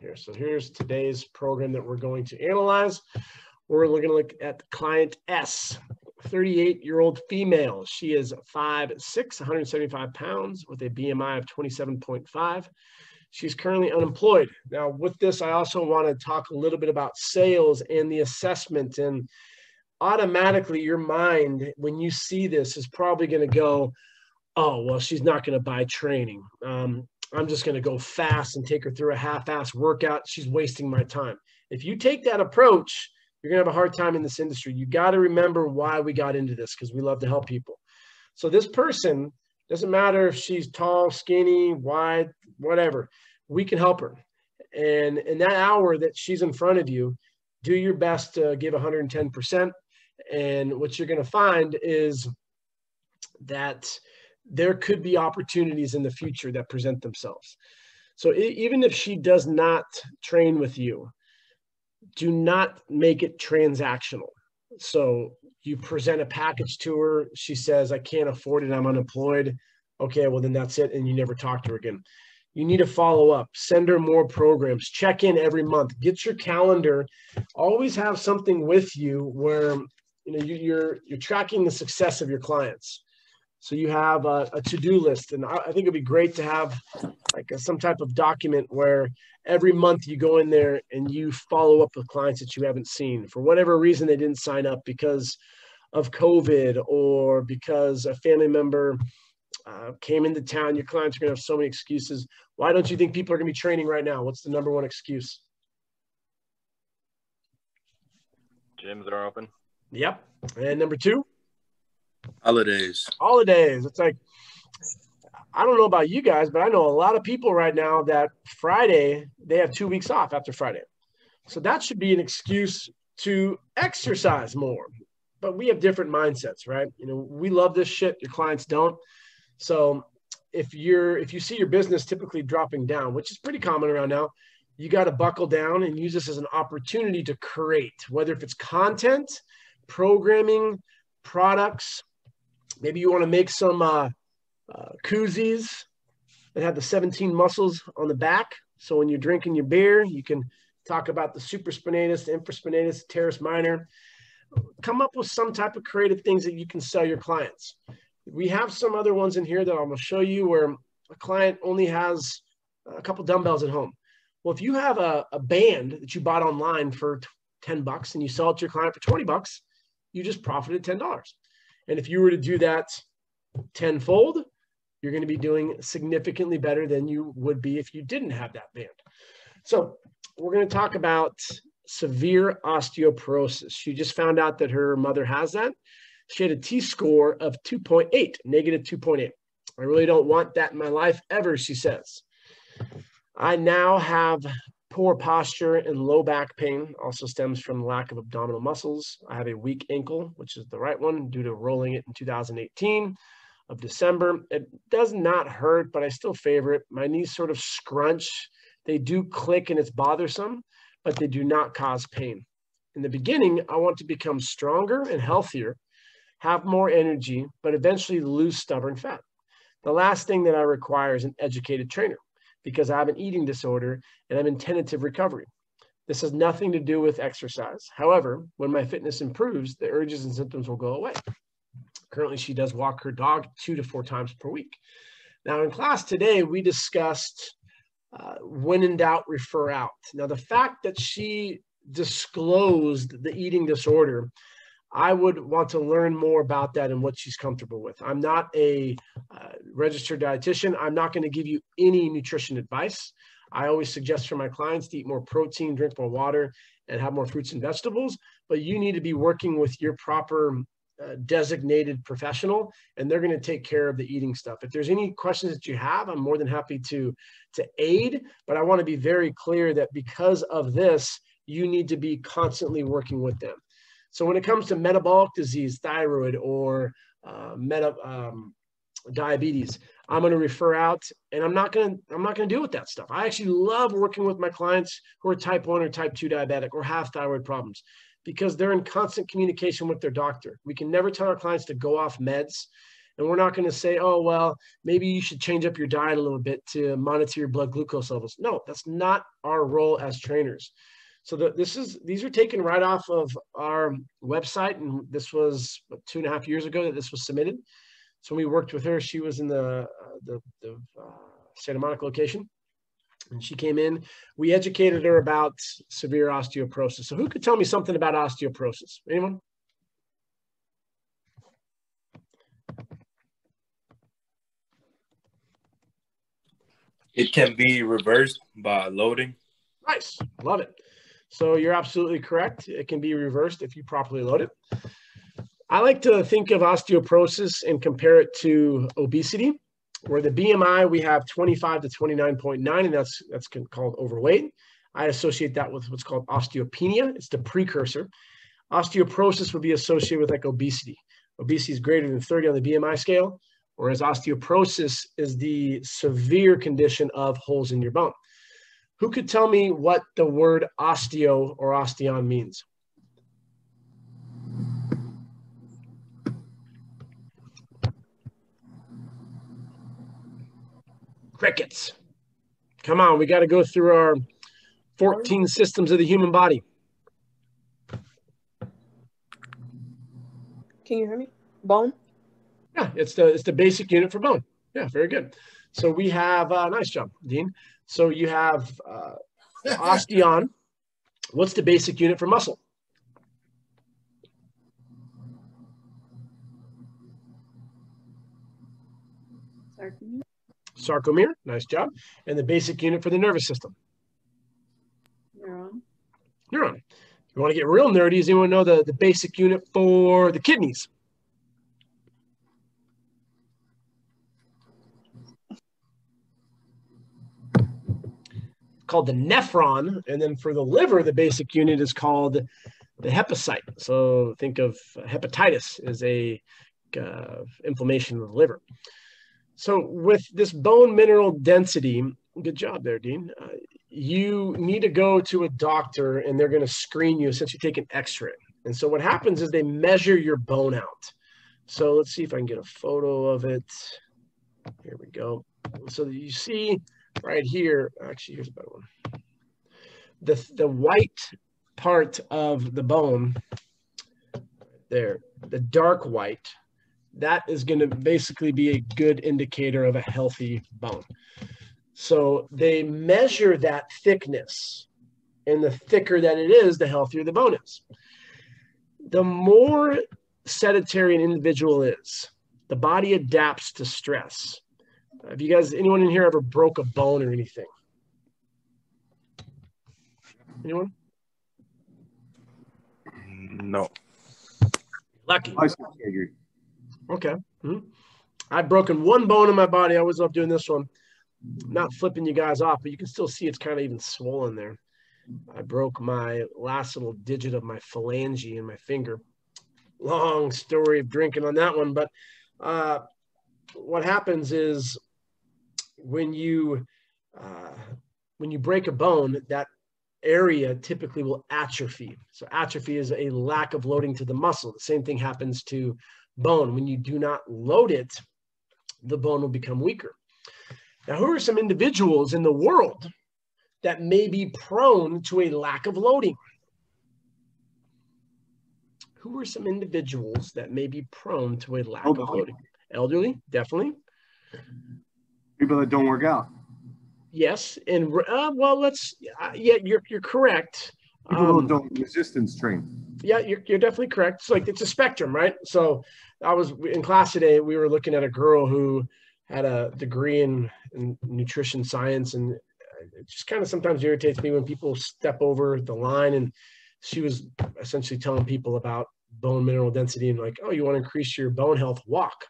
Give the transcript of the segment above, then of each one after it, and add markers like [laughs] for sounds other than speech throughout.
here. So here's today's program that we're going to analyze. We're going to look at client S, 38 year old female. She is 5'6, 175 pounds with a BMI of 27.5. She's currently unemployed. Now, with this, I also want to talk a little bit about sales and the assessment. And automatically, your mind, when you see this, is probably going to go, oh, well, she's not going to buy training. Um, I'm just going to go fast and take her through a half ass workout. She's wasting my time. If you take that approach, you're going to have a hard time in this industry. You got to remember why we got into this because we love to help people. So, this person doesn't matter if she's tall, skinny, wide, whatever, we can help her. And in that hour that she's in front of you, do your best to give 110%. And what you're going to find is that there could be opportunities in the future that present themselves. So even if she does not train with you, do not make it transactional. So you present a package to her, she says, I can't afford it, I'm unemployed. Okay, well, then that's it. And you never talk to her again. You need to follow up, send her more programs, check in every month, get your calendar, always have something with you where you know you're you're tracking the success of your clients so you have a, a to-do list, and I, I, think it'd be great to have like a, some type of document where every month you go in there and you follow up with clients that you haven't seen for whatever reason they didn't sign up because of COVID or because a family member uh, came into town. Your clients are going to have so many excuses. Why don't you think people are going to be training right now? What's the number one excuse? Gyms are open. Yep. And number two? Holidays. Holidays. It's like I don't know about you guys, but I know a lot of people right now that Friday they have two weeks off after Friday. So that should be an excuse to exercise more. But we have different mindsets, right? You know, we love this shit, your clients don't. So if you're if you see your business typically dropping down, which is pretty common around now, you got to buckle down and use this as an opportunity to create, whether if it's content, programming, products, Maybe you want to make some uh, uh, koozies that have the 17 muscles on the back. So when you're drinking your beer, you can talk about the supraspinatus, the infraspinatus, the teres minor. Come up with some type of creative things that you can sell your clients. We have some other ones in here that I'm going to show you where a client only has a couple dumbbells at home. Well, if you have a, a band that you bought online for 10 bucks and you sell it to your client for 20 bucks, you just profited $10. And if you were to do that tenfold, you're going to be doing significantly better than you would be if you didn't have that band. So we're going to talk about severe osteoporosis. She just found out that her mother has that. She had a T score of 2.8, negative 2.8. I really don't want that in my life ever, she says. I now have Poor posture and low back pain also stems from lack of abdominal muscles. I have a weak ankle, which is the right one, due to rolling it in 2018 of December. It does not hurt, but I still favor it. My knees sort of scrunch. They do click and it's bothersome, but they do not cause pain. In the beginning, I want to become stronger and healthier, have more energy, but eventually lose stubborn fat. The last thing that I require is an educated trainer because I have an eating disorder and I'm in tentative recovery. This has nothing to do with exercise. However, when my fitness improves, the urges and symptoms will go away. Currently, she does walk her dog two to four times per week. Now, in class today, we discussed uh, when in doubt, refer out. Now, the fact that she disclosed the eating disorder I would want to learn more about that and what she's comfortable with. I'm not a uh, registered dietitian. I'm not going to give you any nutrition advice. I always suggest for my clients to eat more protein, drink more water, and have more fruits and vegetables. But you need to be working with your proper uh, designated professional, and they're going to take care of the eating stuff. If there's any questions that you have, I'm more than happy to to aid. But I want to be very clear that because of this, you need to be constantly working with them. So when it comes to metabolic disease, thyroid or uh, meta, um, diabetes, I'm going to refer out, and I'm not going to I'm not going to deal with that stuff. I actually love working with my clients who are type one or type two diabetic or have thyroid problems because they're in constant communication with their doctor. We can never tell our clients to go off meds. And we're not going to say, oh, well, maybe you should change up your diet a little bit to monitor your blood glucose levels. No, that's not our role as trainers. So the, this is these are taken right off of our website, and this was what, two and a half years ago that this was submitted. So when we worked with her, she was in the uh, the, the uh, Santa Monica location, and she came in. We educated her about severe osteoporosis. So who could tell me something about osteoporosis? Anyone? It can be reversed by loading. Nice, love it. So you're absolutely correct. It can be reversed if you properly load it. I like to think of osteoporosis and compare it to obesity, where the BMI we have 25 to 29.9, and that's that's called overweight. I associate that with what's called osteopenia. It's the precursor. Osteoporosis would be associated with like obesity. Obesity is greater than 30 on the BMI scale, whereas osteoporosis is the severe condition of holes in your bone. Who could tell me what the word osteo or osteon means? Crickets. Come on, we got to go through our 14 systems of the human body. Can you hear me? Bone? Yeah, it's the it's the basic unit for bone. Yeah, very good. So we have uh, nice job, Dean. So you have uh, osteon. What's the basic unit for muscle? Sarcomere. Sarcomere. Nice job. And the basic unit for the nervous system? Neuron. Neuron. You want to get real nerdy? Does anyone know the, the basic unit for the kidneys? Called the nephron. And then for the liver, the basic unit is called the hepatocyte. So think of hepatitis as a uh, inflammation of the liver. So with this bone mineral density, good job there, Dean. Uh, you need to go to a doctor and they're going to screen you essentially take an x-ray. And so what happens is they measure your bone out. So let's see if I can get a photo of it. Here we go. So you see right here, actually, here's a better one. The, the white part of the bone, there, the dark white, that is going to basically be a good indicator of a healthy bone. So they measure that thickness, and the thicker that it is, the healthier the bone is. The more sedentary an individual is, the body adapts to stress. Have you guys, anyone in here ever broke a bone or anything? Anyone? No. Lucky. Bicycle surgery. Okay. Mm-hmm. I've broken one bone in my body. I always love doing this one. Not flipping you guys off, but you can still see it's kind of even swollen there. I broke my last little digit of my phalange in my finger. Long story of drinking on that one, but uh, what happens is when you uh, when you break a bone, that area typically will atrophy. So atrophy is a lack of loading to the muscle. The same thing happens to bone. When you do not load it, the bone will become weaker. Now, who are some individuals in the world that may be prone to a lack of loading? Who are some individuals that may be prone to a lack Elderly. of loading? Elderly, definitely. People that don't work out. Yes, and uh, well, let's. Uh, yeah, you're you're correct. People Um, don't resistance train. yeah, you're, you're definitely correct. It's like it's a spectrum, right? So I was in class today. We were looking at a girl who had a degree in, in nutrition science, and it just kind of sometimes irritates me when people step over the line. And she was essentially telling people about bone mineral density and like, oh, you want to increase your bone health? Walk.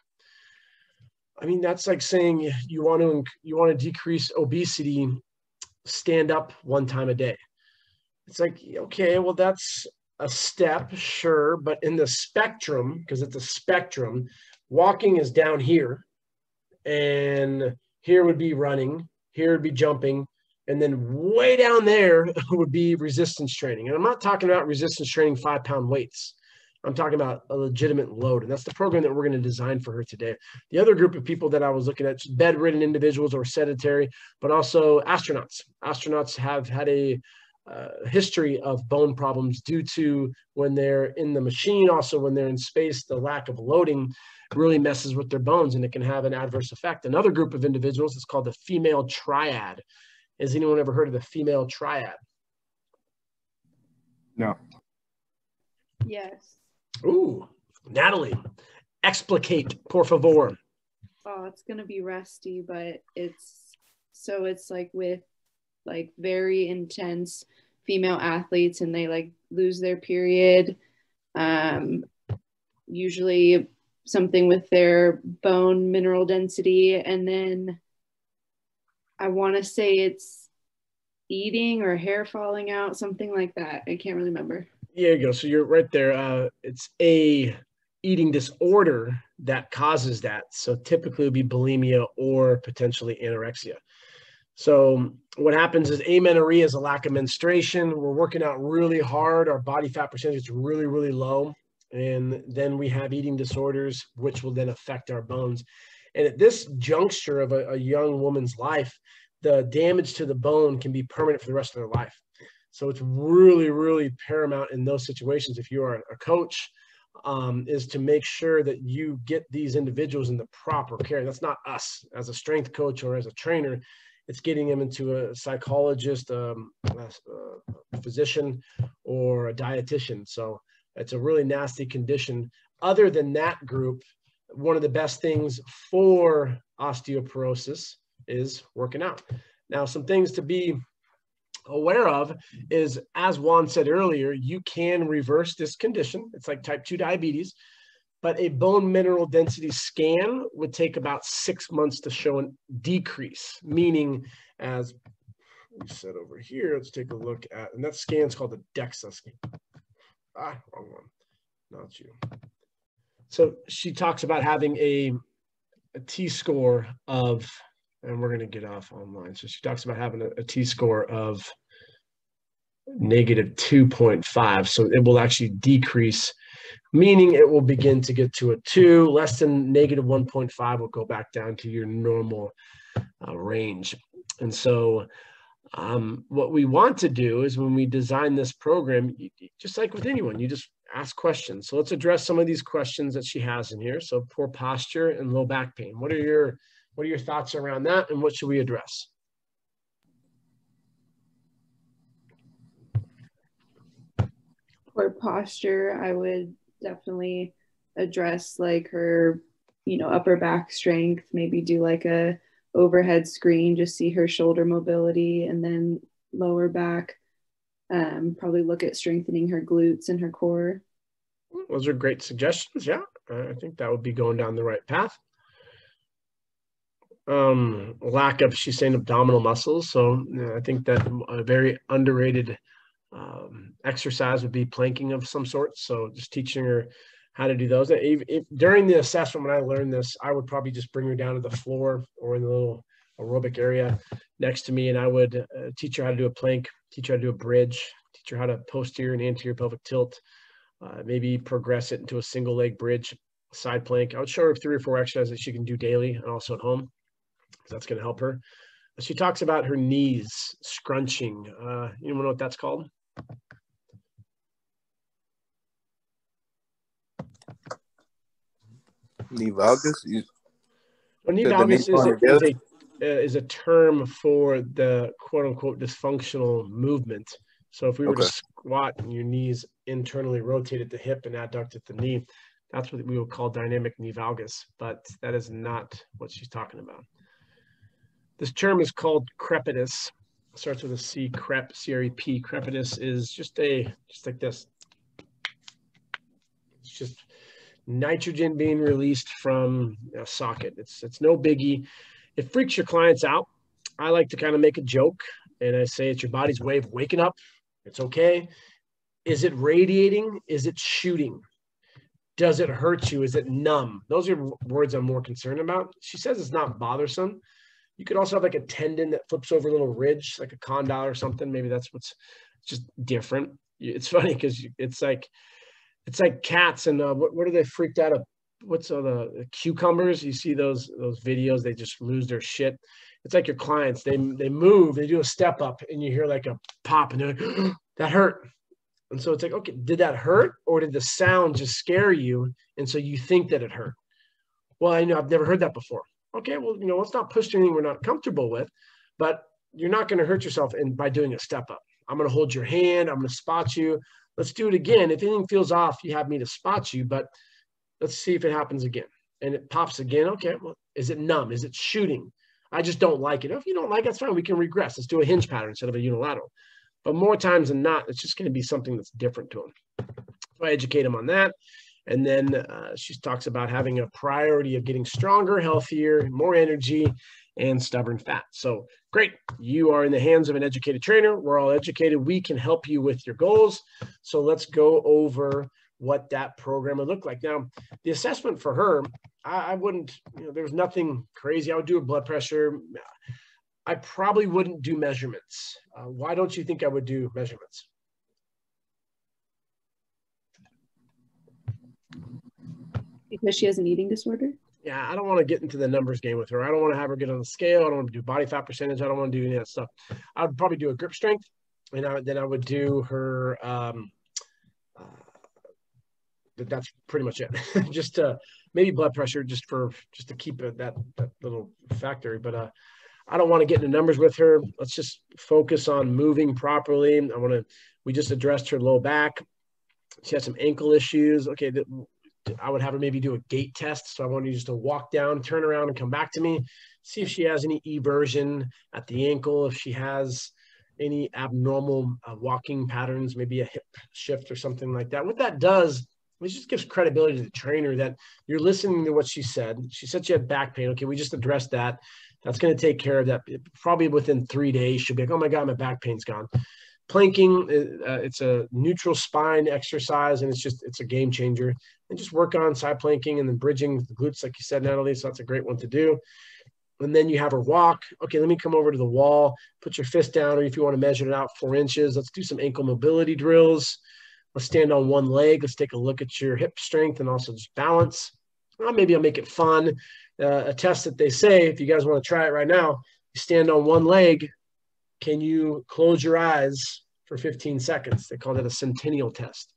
I mean, that's like saying you want to you want to decrease obesity. Stand up one time a day. It's like, okay, well, that's a step, sure, but in the spectrum, because it's a spectrum, walking is down here, and here would be running, here would be jumping, and then way down there [laughs] would be resistance training. And I'm not talking about resistance training five pound weights. I'm talking about a legitimate load. And that's the program that we're going to design for her today. The other group of people that I was looking at, bedridden individuals or sedentary, but also astronauts. Astronauts have had a uh, history of bone problems due to when they're in the machine, also when they're in space, the lack of loading really messes with their bones and it can have an adverse effect. Another group of individuals is called the female triad. Has anyone ever heard of the female triad? No. Yes. Ooh, Natalie, explicate, por favor. Oh, it's gonna be rusty, but it's so it's like with like very intense female athletes and they like lose their period. Um, usually something with their bone mineral density, and then I want to say it's eating or hair falling out, something like that. I can't really remember. There you go. So you're right there. Uh, it's a eating disorder that causes that. So typically it would be bulimia or potentially anorexia. So what happens is amenorrhea is a lack of menstruation. We're working out really hard. Our body fat percentage is really, really low. And then we have eating disorders, which will then affect our bones. And at this juncture of a, a young woman's life, the damage to the bone can be permanent for the rest of their life. So it's really, really paramount in those situations. If you are a coach, um, is to make sure that you get these individuals in the proper care. That's not us as a strength coach or as a trainer. It's getting them into a psychologist, um, a physician, or a dietitian. So it's a really nasty condition. Other than that group, one of the best things for osteoporosis is working out. Now, some things to be aware of is, as Juan said earlier, you can reverse this condition. It's like type 2 diabetes, but a bone mineral density scan would take about six months to show a decrease, meaning as we said over here, let's take a look at, and that scan is called the DEXA scan. Ah, wrong one, not you. So she talks about having a, a T-score of and we're going to get off online. So she talks about having a a T-score of negative 2.5. So it will actually decrease, meaning it will begin to get to a two, less than negative 1.5 will go back down to your normal uh, range. And so um, what we want to do is when we design this program, just like with anyone, you just ask questions. So let's address some of these questions that she has in here. So poor posture and low back pain. What are your what are your thoughts around that and what should we address? For posture, I would definitely address like her, you know, upper back strength, maybe do like a overhead screen, just see her shoulder mobility and then lower back. Um, probably look at strengthening her glutes and her core. Those are great suggestions. Yeah, I think that would be going down the right path um, lack of, she's saying abdominal muscles. So I think that a very underrated um, exercise would be planking of some sort. So just teaching her how to do those. If, if, during the assessment, when I learned this, I would probably just bring her down to the floor or in the little aerobic area next to me, and I would uh, teach her how to do a plank, teach her how to do a bridge, teach her how to posterior and anterior pelvic tilt, uh, maybe progress it into a single leg bridge, side plank. I would show her three or four exercises that she can do daily and also at home because that's going to help her. She talks about her knees scrunching. Uh, you know what that's called? Knee valgus? You, well, knee valgus is, a, is, a, uh, is a term for the quote unquote dysfunctional movement. So if we were okay. to squat and your knees internally rotate at the hip and adduct at the knee, that's what we would call dynamic knee valgus, but that is not what she's talking about. This term is called crepitus. It starts with a C, crep, C-R-E-P. Crepitus is just a, just like this. It's just nitrogen being released from a socket. It's, it's no biggie. It freaks your clients out. I like to kind of make a joke and I say it's your body's way of waking up. It's okay. Is it radiating? Is it shooting? Does it hurt you? Is it numb? Those are words I'm more concerned about. She says it's not bothersome. You could also have like a tendon that flips over a little ridge, like a condyle or something. Maybe that's what's just different. It's [laughs] funny because it's like it's like cats and uh, what, what are they freaked out of? What's the, the cucumbers? You see those those videos? They just lose their shit. It's like your clients. They they move. They do a step up, and you hear like a pop, and they're like, "That hurt." And so it's like, okay, did that hurt, or did the sound just scare you, and so you think that it hurt? Well, I know I've never heard that before. Okay, well, you know, let's not push anything we're not comfortable with, but you're not going to hurt yourself in by doing a step up. I'm going to hold your hand. I'm going to spot you. Let's do it again. If anything feels off, you have me to spot you, but let's see if it happens again. And it pops again. Okay, well, is it numb? Is it shooting? I just don't like it. If you don't like it, that's fine. We can regress. Let's do a hinge pattern instead of a unilateral. But more times than not, it's just going to be something that's different to them. So I educate them on that. And then uh, she talks about having a priority of getting stronger, healthier, more energy, and stubborn fat. So great. You are in the hands of an educated trainer. We're all educated. We can help you with your goals. So let's go over what that program would look like. Now, the assessment for her, I, I wouldn't, you know, there's nothing crazy. I would do a blood pressure. I probably wouldn't do measurements. Uh, why don't you think I would do measurements? Because she has an eating disorder? Yeah, I don't want to get into the numbers game with her. I don't want to have her get on the scale. I don't want to do body fat percentage. I don't want to do any of that stuff. I would probably do a grip strength, and I, then I would do her. Um, uh, that's pretty much it. [laughs] just uh, maybe blood pressure, just for just to keep it, that that little factor. But uh, I don't want to get into numbers with her. Let's just focus on moving properly. I want to. We just addressed her low back. She has some ankle issues. Okay, I would have her maybe do a gait test. So I want you just to walk down, turn around, and come back to me. See if she has any eversion at the ankle. If she has any abnormal uh, walking patterns, maybe a hip shift or something like that. What that does it just gives credibility to the trainer that you're listening to what she said. She said she had back pain. Okay, we just addressed that. That's going to take care of that. Probably within three days, she'll be like, "Oh my god, my back pain's gone." Planking uh, it's a neutral spine exercise and it's just it's a game changer. And just work on side planking and then bridging the glutes like you said natalie so that's a great one to do. And then you have her walk. Okay let me come over to the wall. Put your fist down or if you want to measure it out four inches. Let's do some ankle mobility drills. Let's stand on one leg. Let's take a look at your hip strength and also just balance. Well, maybe i'll make it fun. Uh, a test that they say if you guys want to try it right now you stand on one leg can you close your eyes for 15 seconds? They call that a centennial test.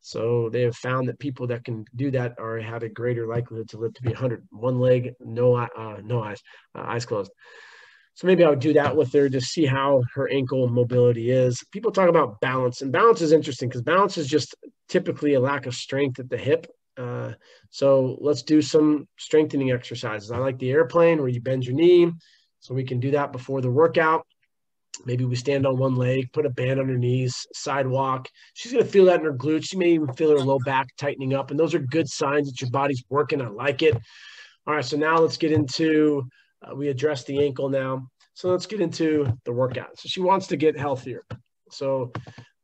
So they have found that people that can do that are have a greater likelihood to live to be 100. One leg, no uh, no eyes, uh, eyes closed. So maybe I would do that with her to see how her ankle mobility is. People talk about balance, and balance is interesting because balance is just typically a lack of strength at the hip. Uh, so let's do some strengthening exercises. I like the airplane where you bend your knee. So we can do that before the workout. Maybe we stand on one leg, put a band on her knees, sidewalk. She's going to feel that in her glutes. She may even feel her low back tightening up. And those are good signs that your body's working. I like it. All right. So now let's get into, uh, we addressed the ankle now. So let's get into the workout. So she wants to get healthier. So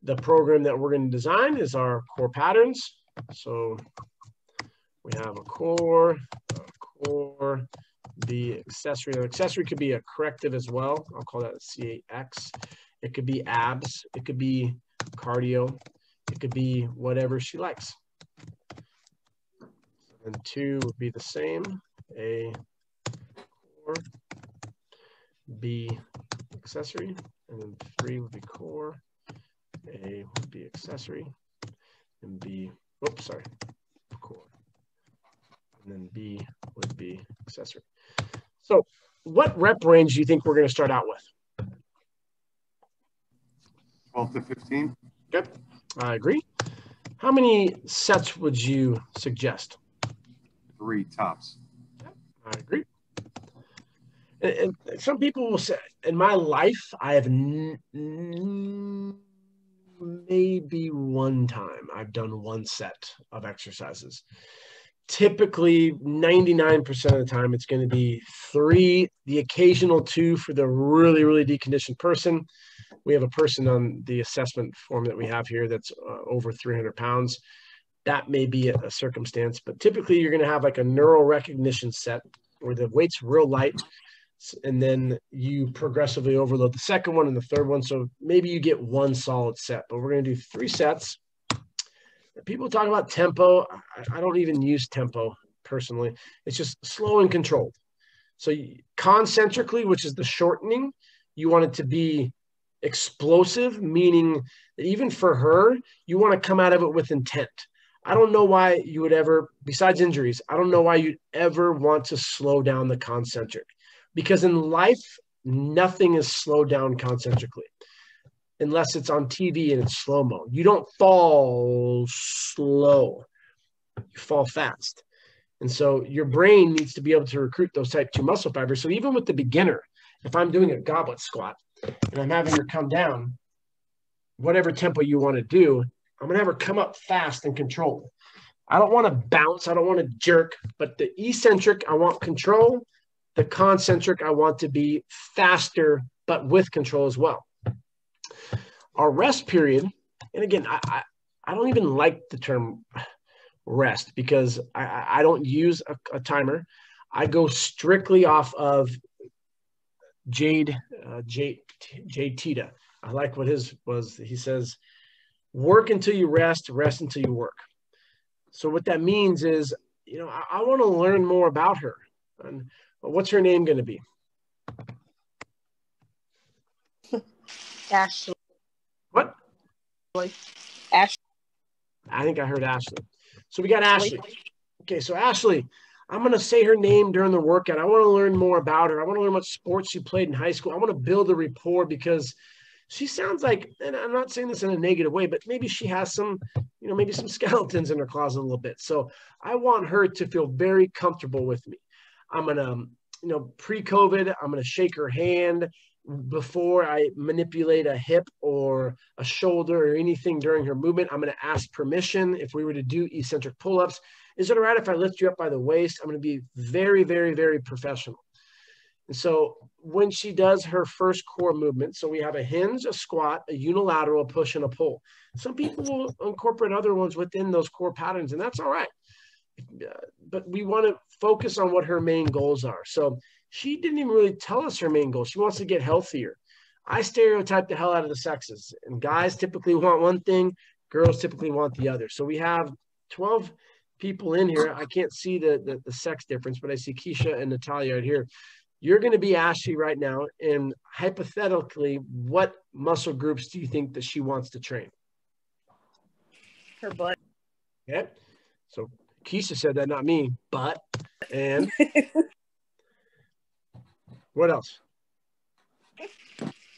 the program that we're going to design is our core patterns. So we have a core, a core, the accessory. The accessory could be a corrective as well. I'll call that CAX. It could be abs. It could be cardio. It could be whatever she likes. And two would be the same. A core, B accessory, and then three would be core. A would be accessory, and B, whoops, sorry. And then B would be accessory. So what rep range do you think we're going to start out with? 12 to 15. Good. I agree. How many sets would you suggest? Three tops. I agree. And, and some people will say, in my life, I have n- n- maybe one time I've done one set of exercises typically 99% of the time it's going to be three the occasional two for the really really deconditioned person. We have a person on the assessment form that we have here that's uh, over 300 pounds. That may be a, a circumstance but typically you're going to have like a neural recognition set where the weight's real light and then you progressively overload the second one and the third one. So maybe you get one solid set but we're going to do three sets people talk about tempo. I, I don't even use tempo personally. It's just slow and controlled. So you, concentrically, which is the shortening, you want it to be explosive, meaning that even for her, you want to come out of it with intent. I don't know why you would ever, besides injuries, I don't know why you'd ever want to slow down the concentric. Because in life, nothing is slowed down concentrically unless it's on TV and it's slow mo. You don't fall slow, you fall fast. And so your brain needs to be able to recruit those type 2 muscle fibers. So even with the beginner, if I'm doing a goblet squat and I'm having her come down, whatever tempo you want to do, I'm going to have her come up fast and controlled. I don't want to bounce. I don't want to jerk, but the eccentric, I want control. The concentric, I want to be faster, but with control as well. Our rest period, and again, I, I, I don't even like the term rest because I, I don't use a, a timer. I go strictly off of Jade, uh, Jade, Jade Teta. I like what his was. He says, work until you rest, rest until you work. So what that means is, you know, I, I want to learn more about her. And what's her name going to be? Ashley. What? Ashley. I think I heard Ashley. So we got Ashley. Okay, so Ashley, I'm going to say her name during the workout. I want to learn more about her. I want to learn what sports she played in high school. I want to build a rapport because she sounds like, and I'm not saying this in a negative way, but maybe she has some, you know, maybe some [laughs] skeletons in her closet a little bit. So I want her to feel very comfortable with me. I'm going to, you know, pre COVID, I'm going to shake her hand before I manipulate a hip or a shoulder or anything during her movement. I'm going to ask permission if we were to do eccentric pull ups. Is it all right if I lift you up by the waist? I'm going to be very, very, very professional. And so when she does her first core movement, so we have a hinge, a squat, a unilateral, push, and a pull. Some people will incorporate other ones within those core patterns, and that's all right. But we want to focus on what her main goals are. So she didn't even really tell us her main goal. She wants to get healthier. I stereotype the hell out of the sexes, and guys typically want one thing, girls typically want the other. So we have 12 people in here. I can't see the, the, the sex difference, but I see Keisha and Natalia right here you're going to be Ashley right now, and hypothetically, what muscle groups do you think that she wants to train? Her butt. Okay. So Keisha said that, not me, but and [laughs] what else?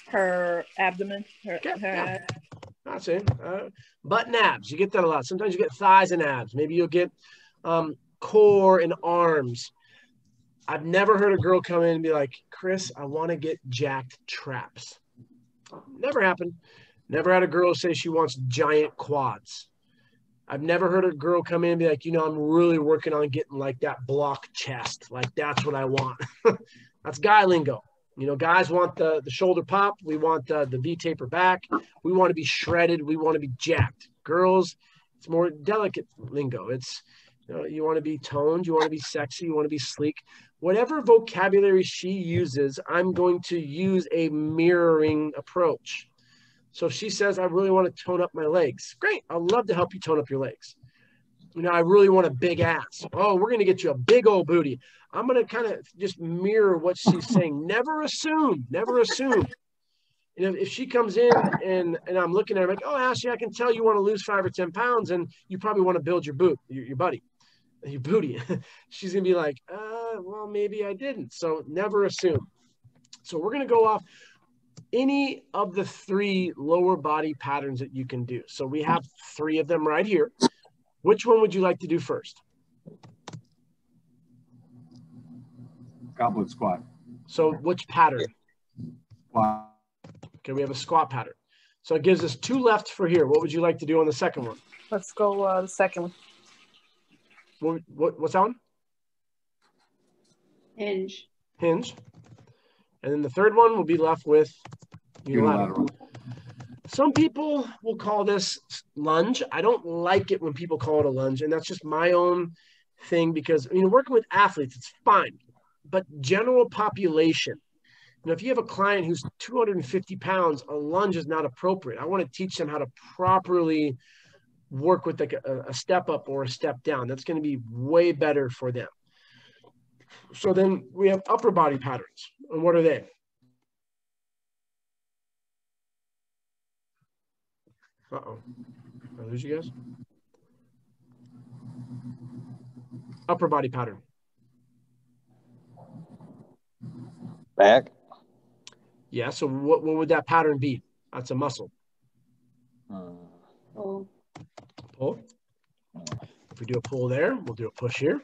Her abdomen. Her, Okay, her yeah. Not saying uh, butt and abs. You get that a lot. Sometimes you get thighs and abs. Maybe you'll get um, core and arms. I've never heard a girl come in and be like, Chris, I want to get jacked traps. Never happened. Never had a girl say she wants giant quads. I've never heard a girl come in and be like, you know, I'm really working on getting like that block chest. Like that's what I want. [laughs] that's guy lingo. You know, guys want the, the shoulder pop. We want the, the V taper back. We want to be shredded. We want to be jacked. Girls, it's more delicate lingo. It's, you know, you want to be toned. You want to be sexy. You want to be sleek whatever vocabulary she uses, I'm going to use a mirroring approach. So if she says, I really want to tone up my legs, great. I'd love to help you tone up your legs. You know, I really want a big ass. Oh, we're going to get you a big old booty. I'm going to kind of just mirror what she's saying. [laughs] Never assume, never assume. You know, if she comes in and, and I'm looking at her like, oh, Ashley, I can tell you want to lose five or 10 pounds and you probably want to build your boot, your, your buddy your booty. [laughs] She's gonna be like, uh, well, maybe I didn't. So never assume. So we're gonna go off any of the three lower body patterns that you can do. So we have three of them right here. Which one would you like to do first? Goblet squat. So which pattern? Squat. Okay, we have a squat pattern. So it gives us two left for here. What would you like to do on the second one? Let's go uh, the second one. What, what, what's that one? Hinge. Hinge. And then the third one will be left with unilateral. Unilateral. Some people will call this lunge. I don't like it when people call it a lunge, and that's just my own thing because I mean, working with athletes, it's fine, but general population. You know, if you have a client who's 250 pounds, a lunge is not appropriate. I want to teach them how to properly work with like a, a step up or a step down. That's going to be way better for them. So then we have upper body patterns. And what are they? Uh-oh. Did I lose you guys? Upper body pattern. Back. Yeah, so what, what would that pattern be? That's a muscle. Hmm. Oh, Pull. If we do a pull there, we'll do a push here.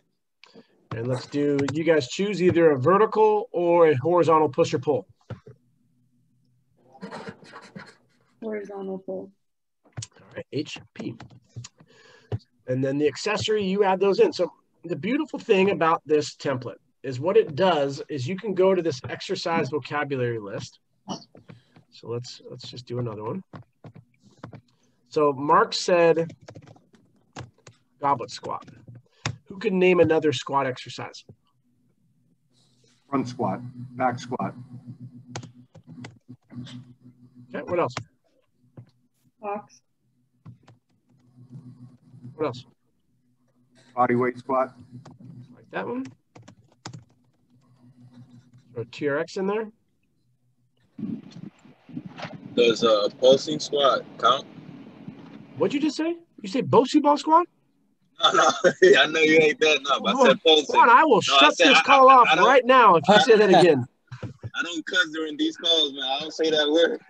And let's do, you guys choose either a vertical or a horizontal push or pull. horizontal pull. All right, HP. And then the accessory, you add those in. So the beautiful thing about this template is what it does is you can go to this exercise vocabulary list. So let's let's just do another one. So Mark said goblet squat. Who can name another squat exercise? Front squat, back squat, Okay, what else? Box. What else? body weight squat, Like that one. Throw TRX in there. Does uh, a pulsing squat count? What'd you just say? You say Bosu ball squat? No, [laughs] no, I know you ain't that. No, but I said pulsing. Come on, I will No, I shut said this I- call I- off I right now if you say that again. [laughs] [laughs] I don't cuss during these calls, man. I don't say that word.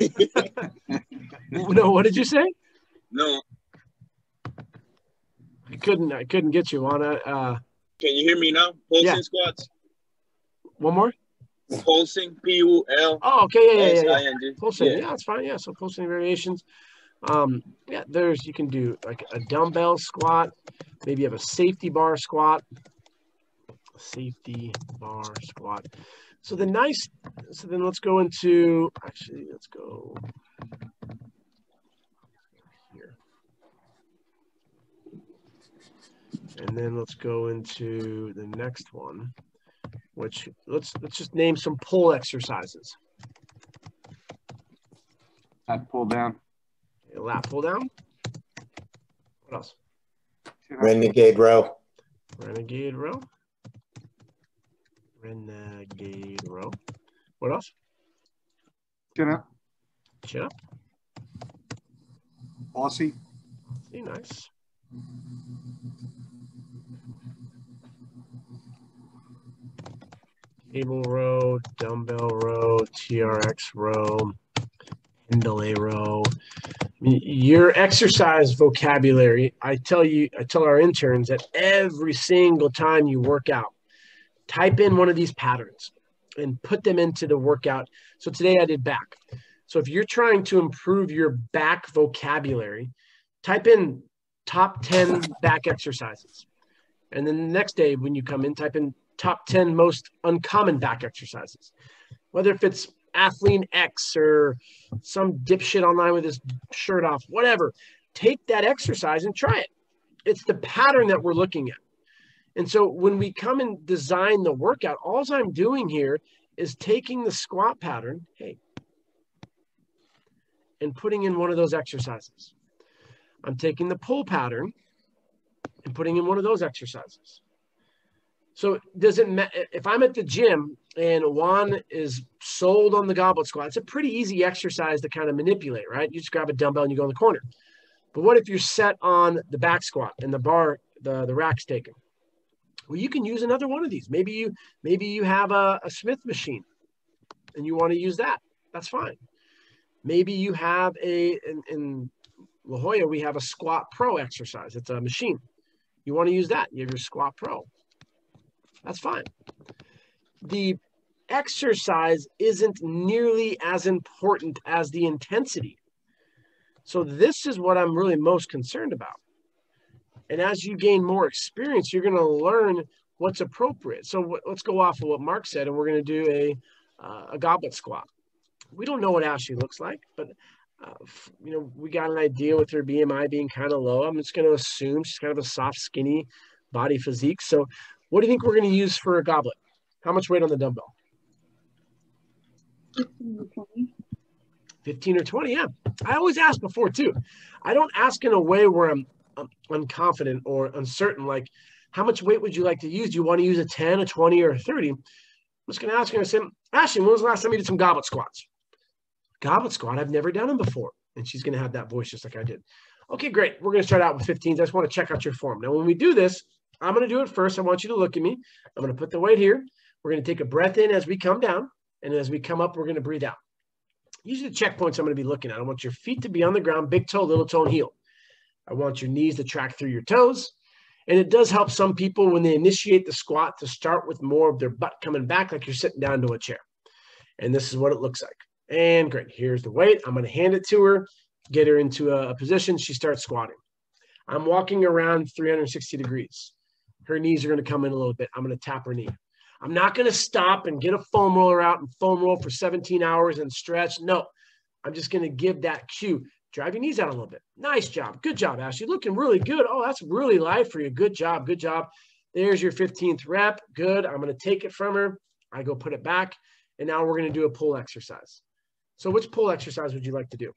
no, what did you say? no, I couldn't. I couldn't get you on it. Uh, can you hear me now? Pulsing Yeah. squats. one more. Pulsing. P U L Oh, okay, yeah, yeah, yeah. Yeah. Pulsing, yeah. Yeah. that's fine. Yeah, so pulsing variations. Um, yeah, there's you can do like a dumbbell squat. Maybe you have a safety bar squat. Safety bar squat. So the nice. So then let's go into. Actually, let's go here. And then let's go into the next one, which let's let's just name some pull exercises. lat pull down. A lat pull down. What else? Renegade row. Renegade row. Renegade row. What else? Chin up, Chin up. Aussie, See, nice. Cable row, dumbbell row, TRX row, Pendlay row. Your exercise vocabulary, I tell you, I tell our interns that every single time you work out, type in one of these patterns and put them into the workout. So today I did back. So if you're trying to improve your back vocabulary, type in top 10 back exercises. And then the next day when you come in, type in top 10 most uncommon back exercises. Whether if it's athlete X or some dipshit online with his shirt off, whatever, take that exercise and try it. It's the pattern that we're looking at. And so when we come and design the workout, all I'm doing here is taking the squat pattern, hey, and putting in one of those exercises. I'm taking the pull pattern and putting in one of those exercises. So does it matter if I'm at the gym and Juan is sold on the goblet squat? It's a pretty easy exercise to kind of manipulate, right? You just grab a dumbbell and you go in the corner. But what if you're set on the back squat and the bar, the, the rack's taken? Well, you can use another one of these. Maybe you maybe you have a, a Smith machine and you want to use that. That's fine. Maybe you have a in, in La Jolla, we have a squat pro exercise. It's a machine. You want to use that. You have your squat pro. That's fine. The exercise isn't nearly as important as the intensity. So this is what I'm really most concerned about. And as you gain more experience, you're going to learn what's appropriate. So let's go off of what Mark said, and we're going to do a uh, a goblet squat. We don't know what Ashley looks like, but uh, you know we got an idea with her BMI being kind of low. I'm just going to assume she's kind of a soft, skinny body physique. So, what do you think we're going to use for a goblet? How much weight on the dumbbell? 15 to 20. 15 or 20 yeah i always ask before too i don't ask in a way where i'm unconfident or uncertain, like how much weight would you like to use? Do you want to use a 10, a 20, or a 30? I'm just going to ask her, I said, Ashley, when was the last time you did some goblet squats? Goblet squat, I've never done them before. And she's going to have that voice just like I did. Okay, great. We're going to start out with 15s. I just want to check out your form. Now, when we do this, I'm going to do it first. I want you to look at me. I'm going to put the weight here. We're going to take a breath in as we come down. And as we come up, we're going to breathe out. These are the checkpoints I'm going to be looking at. I want your feet to be on the ground, big toe, little toe, and heel. I want your knees to track through your toes. And it does help some people when they initiate the squat to start with more of their butt coming back like you're sitting down to a chair. And this is what it looks like. And great. Here's the weight. I'm going to hand it to her, get her into a, position. She starts squatting. I'm walking around 360 degrees. Her knees are going to come in a little bit. I'm going to tap her knee. I'm not going to stop and get a foam roller out and foam roll for 17 hours and stretch. No, I'm just going to give that cue. Drive your knees out a little bit. Nice job. Good job, Ashley. Looking really good. Oh, that's really light for you. Good job. Good job. There's your 15th rep. Good. I'm going to take it from her. I go put it back. And now we're going to do a pull exercise. So which pull exercise would you like to do?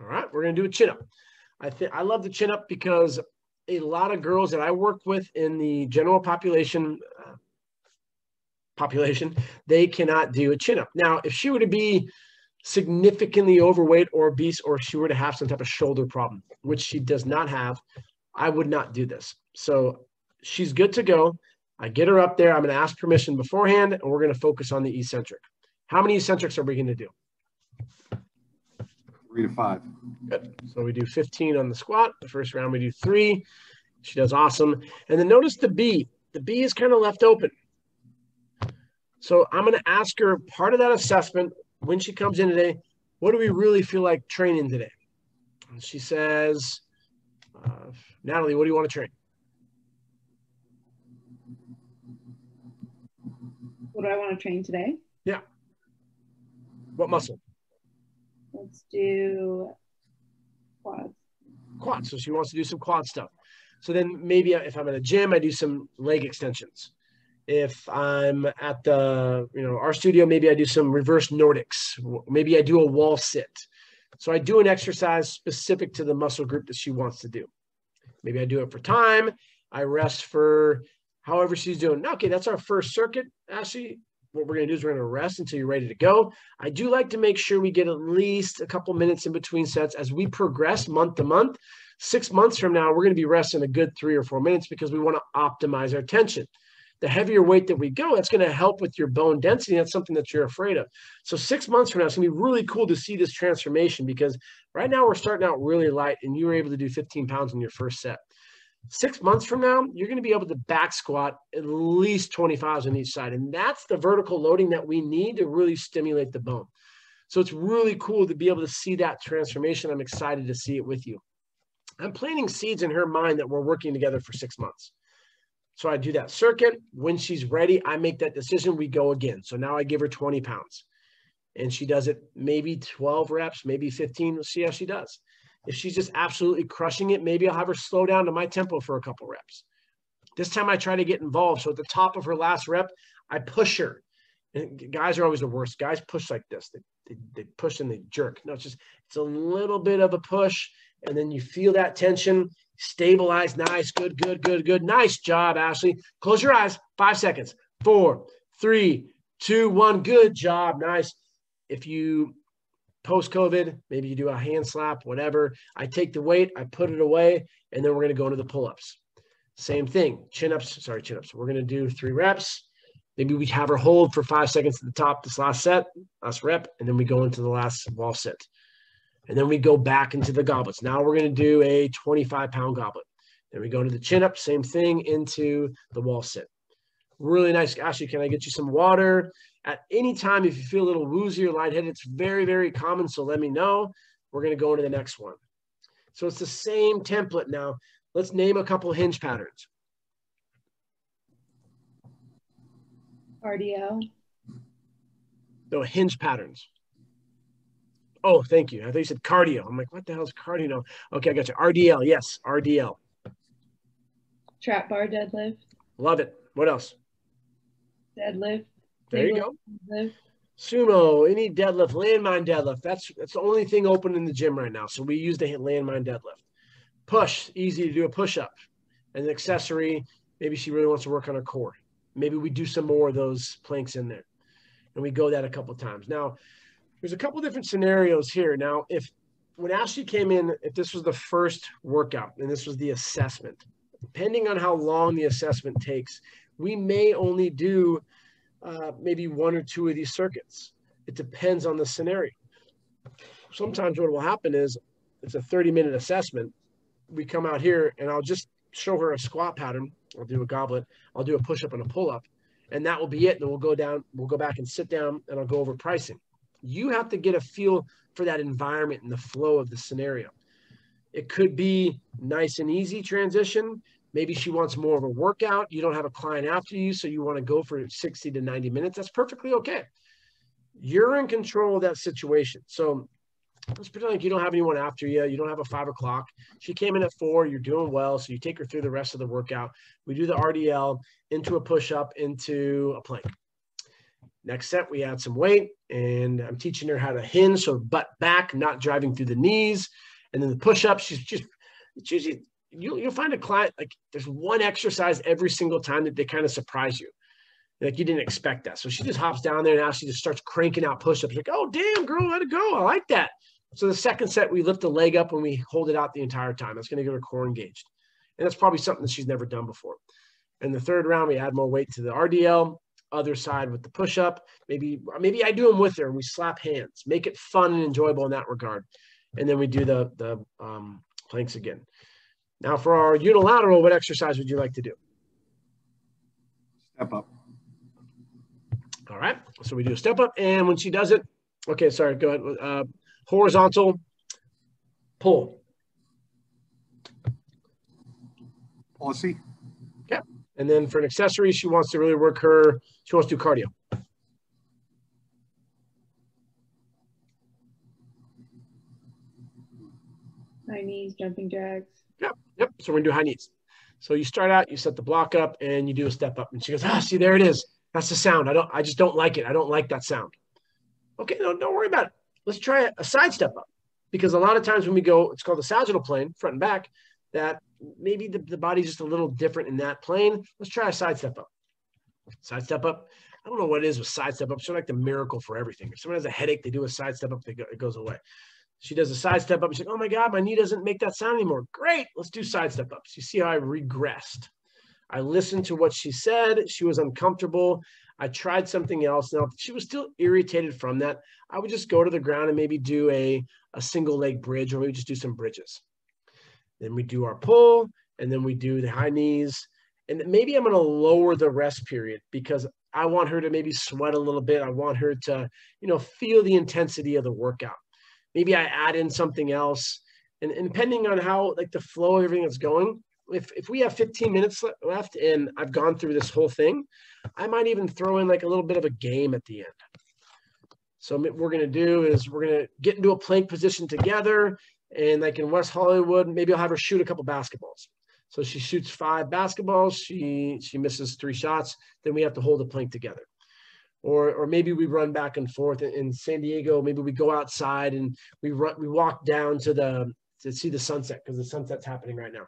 All right, we're going to do a chin up. I think I love the chin up because a lot of girls that I work with in the general population uh, population, they cannot do a chin up. Now, if she were to be significantly overweight or obese, or if she were to have some type of shoulder problem, which she does not have, I would not do this. So she's good to go. I get her up there. I'm going to ask permission beforehand, and we're going to focus on the eccentric. How many eccentrics are we going to do? Three to five. Good. So we do 15 on the squat. The first round we do three. She does awesome. And then notice the B. The B is kind of left open. So I'm going to ask her part of that assessment when she comes in today. What do we really feel like training today? And she says, uh, Natalie, what do you want to train? What do I want to train today? Yeah. What muscle? Let's do quads. Quad. So she wants to do some quad stuff. So then maybe if I'm at a gym, I do some leg extensions. If I'm at the, you know, our studio, maybe I do some reverse Nordics. Maybe I do a wall sit. So I do an exercise specific to the muscle group that she wants to do. Maybe I do it for time. I rest for however she's doing. Okay, that's our first circuit. Ashley, what we're going to do is we're going to rest until you're ready to go. I do like to make sure we get at least a couple minutes in between sets as we progress month to month. Six months from now, we're going to be resting a good three or four minutes because we want to optimize our tension. The heavier weight that we go, that's going to help with your bone density. That's something that you're afraid of. So six months from now, it's going to be really cool to see this transformation because right now we're starting out really light and you were able to do 15 pounds in your first set. Six months from now, you're going to be able to back squat at least 25s on each side. And that's the vertical loading that we need to really stimulate the bone. So it's really cool to be able to see that transformation. I'm excited to see it with you. I'm planting seeds in her mind that we're working together for six months. So I do that circuit. When she's ready, I make that decision. We go again. So now I give her 20 pounds and she does it maybe 12 reps, maybe 15. We'll see how she does. If she's just absolutely crushing it, maybe I'll have her slow down to my tempo for a couple reps. This time I try to get involved. So at the top of her last rep, I push her. And guys are always the worst. Guys push like this. They, they, they push and they jerk. No, it's just it's a little bit of a push, and then you feel that tension. Stabilize. Nice. Good, good, good, good. Nice job, Ashley. Close your eyes. Five seconds. Four, three, two, one. Good job. Nice. If you post COVID, maybe you do a hand slap, whatever. I take the weight, I put it away, and then we're going to go into the pull ups. Same thing, chin ups, sorry, chin ups. We're going to do three reps. Maybe we have her hold for five seconds at the top this last set, last rep, and then we go into the last wall sit. And then we go back into the goblets. Now we're going to do a 25 pound goblet. Then we go to the chin up, same thing into the wall sit. Really nice. Ashley, can I get you some water? At any time, if you feel a little woozy or lightheaded, it's very, very common. So let me know. We're going to go into the next one. So it's the same template now. Let's name a couple hinge patterns. RDL. No, hinge patterns. Oh, thank you. I thought you said cardio. I'm like, what the hell is cardio? Okay, I got you. RDL. Yes, RDL. Trap bar deadlift. Love it. What else? Deadlift. There you go. Sumo, any deadlift, landmine deadlift. That's that's the only thing open in the gym right now. So we use the landmine deadlift. Push, easy to do a push up. An accessory, maybe she really wants to work on her core. Maybe we do some more of those planks in there. And we go that a couple times. Now, there's a couple different scenarios here. Now, if when Ashley came in, if this was the first workout and this was the assessment, depending on how long the assessment takes, we may only do uh, maybe one or two of these circuits. It depends on the scenario. Sometimes what will happen is it's a 30 minute assessment. We come out here and I'll just show her a squat pattern. I'll do a goblet. I'll do a push up and a pull up, and that will be it. And then we'll go down, we'll go back and sit down and I'll go over pricing. You have to get a feel for that environment and the flow of the scenario. It could be nice and easy transition. Maybe she wants more of a workout. You don't have a client after you, so you want to go for 60 to 90 minutes. That's perfectly okay. You're in control of that situation. So let's pretend like you don't have anyone after you. You don't have a five o'clock. She came in at four. You're doing well. So you take her through the rest of the workout. We do the RDL into a push up, into a plank. Next set, we add some weight and I'm teaching her how to hinge. So butt back, not driving through the knees. And then the push up, she's just, it's usually you'll, find a client like there's one exercise every single time that they kind of surprise you. Like you didn't expect that. So she just hops down there and now she just starts cranking out push-ups. Like, oh damn, girl, let it go. I like that. So the second set, we lift the leg up and we hold it out the entire time. That's going to get her core engaged. And that's probably something that she's never done before. And the third round, we add more weight to the RDL, other side with the push-up. Maybe, maybe I do them with her and we slap hands, make it fun and enjoyable in that regard. And then we do the, the um, planks again. Now for our unilateral, what exercise would you like to do? Step up. All right. So we do a step up. And when she does it, okay, sorry, go ahead. Uh, horizontal pull. Policy. Okay. And then for an accessory, she wants to really work her, she wants to do cardio. High knees, jumping jacks. Yep. So we're gonna do high knees. So you start out, you set the block up, and you do a step up. And she goes, ah, see, there it is. That's the sound. I don't. I just don't like it. I don't like that sound. Okay, no, don't worry about it. Let's try a side step up, because a lot of times when we go, it's called the sagittal plane, front and back. That maybe the, the body's just a little different in that plane. Let's try a side step up. Side step up. I don't know what it is with side step up. It's sort of like the miracle for everything. If someone has a headache, they do a side step up, go, it goes away. She does a side step up. She's like, oh my God, my knee doesn't make that sound anymore. Great. Let's do side step ups. You see how I regressed. I listened to what she said. She was uncomfortable. I tried something else. Now, she was still irritated from that, I would just go to the ground and maybe do a, a single leg bridge or maybe just do some bridges. Then we do our pull and then we do the high knees. And maybe I'm going to lower the rest period because I want her to maybe sweat a little bit. I want her to, you know, feel the intensity of the workout maybe I add in something else. And, and depending on how like the flow of everything that's going, if, if we have 15 minutes left and I've gone through this whole thing, I might even throw in like a little bit of a game at the end. So what we're going to do is we're going to get into a plank position together. And like in West Hollywood, maybe I'll have her shoot a couple basketballs. So she shoots five basketballs. She, she misses three shots. Then we have to hold the plank together or or maybe we run back and forth in, in San Diego. Maybe we go outside and we run we walk down to the to see the sunset because the sunset's happening right now.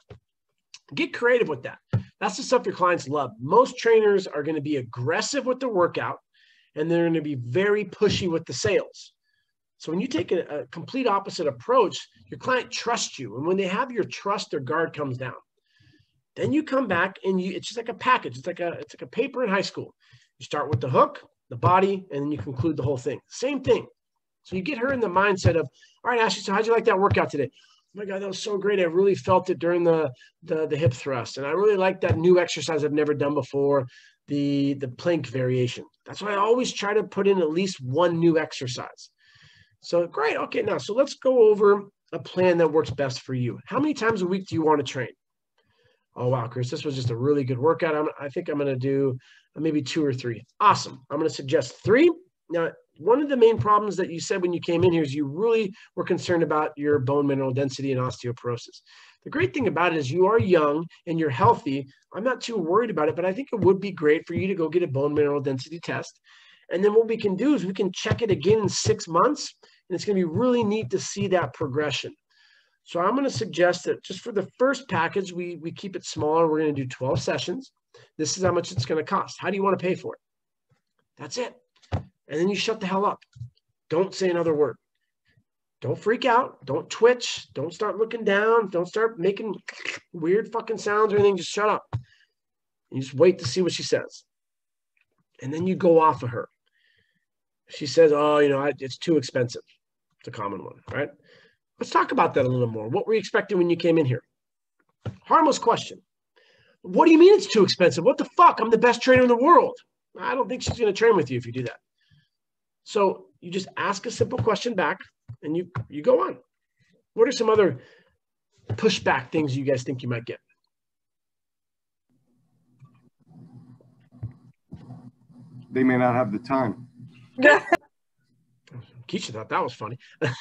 Get creative with that. That's the stuff your clients love. Most trainers are going to be aggressive with the workout and they're going to be very pushy with the sales. So when you take a, a, complete opposite approach, your client trusts you. And when they have your trust, their guard comes down. Then you come back and you it's just like a package. It's like a it's like a paper in high school. You start with the hook, the body, and then you conclude the whole thing. Same thing. So you get her in the mindset of, all right, Ashley, so how'd you like that workout today? Oh my God, that was so great. I really felt it during the, the, the hip thrust. And I really like that new exercise I've never done before, the, the plank variation. That's why I always try to put in at least one new exercise. So great. Okay, now, so let's go over a plan that works best for you. How many times a week do you want to train? Oh, wow, Chris, this was just a really good workout. I'm, I think I'm going to do Uh, maybe two or three. Awesome. I'm going to suggest three. Now, one of the main problems that you said when you came in here is you really were concerned about your bone mineral density and osteoporosis. The great thing about it is you are young and you're healthy. I'm not too worried about it, but I think it would be great for you to go get a bone mineral density test And then what we can do is we can check it again in six months. And it's going to be really neat to see that progression. So I'm going to suggest that just for the first package, we, we keep it smaller. We're going to do 12 sessions. This is how much it's going to cost. How do you want to pay for it? That's it. And then you shut the hell up. Don't say another word. Don't freak out. Don't twitch. Don't start looking down. Don't start making weird fucking sounds or anything. Just shut up. You just wait to see what she says. And then you go off of her. She says, Oh, you know, it's too expensive. It's a common one, right? Let's talk about that a little more. What were you expecting when you came in here? Harmless question. What do you mean it's too expensive? What the fuck? I'm the best trainer in the world. I don't think she's going to train with you if you do that. So you just ask a simple question back and you you go on. What are some other pushback things you guys think you might get? They may not have the time. [laughs] Keisha thought that was funny.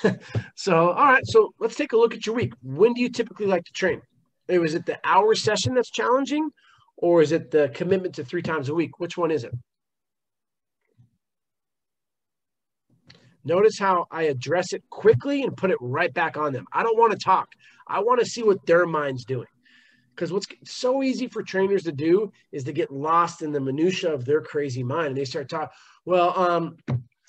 [laughs] so, all right. So let's take a look at your week. When do you typically like to train? Was it the hour session that's challenging, or is it the commitment to three times a week? Which one is it? Notice how I address it quickly and put it right back on them. I don't want to talk. I want to see what their mind's doing. Because what's so easy for trainers to do is to get lost in the minutia of their crazy mind, and they start talking. Well, um,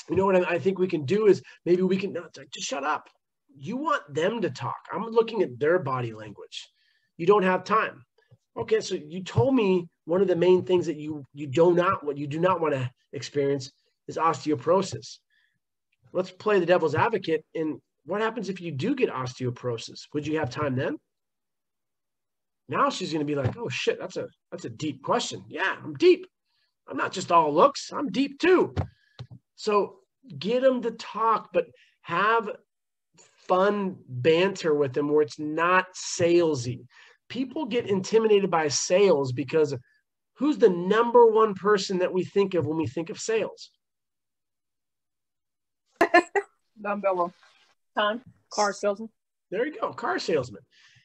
you know what I, I think we can do is maybe we can not just shut up. You want them to talk. I'm looking at their body language. You don't have time. Okay, so you told me one of the main things that you you do not what you do not want to experience is osteoporosis let's play the devil's advocate. And what happens if you do get osteoporosis? Would you have time then? Now she's going to be like, "Oh shit, that's a that's a deep question." Yeah, I'm deep. I'm not just all looks. I'm deep too. So get them to talk, but have fun banter with them where it's not salesy. People get intimidated by sales because who's the number one person that we think of when we think of sales? [laughs] Dumbbell time. Car salesman. There you go. Car salesman.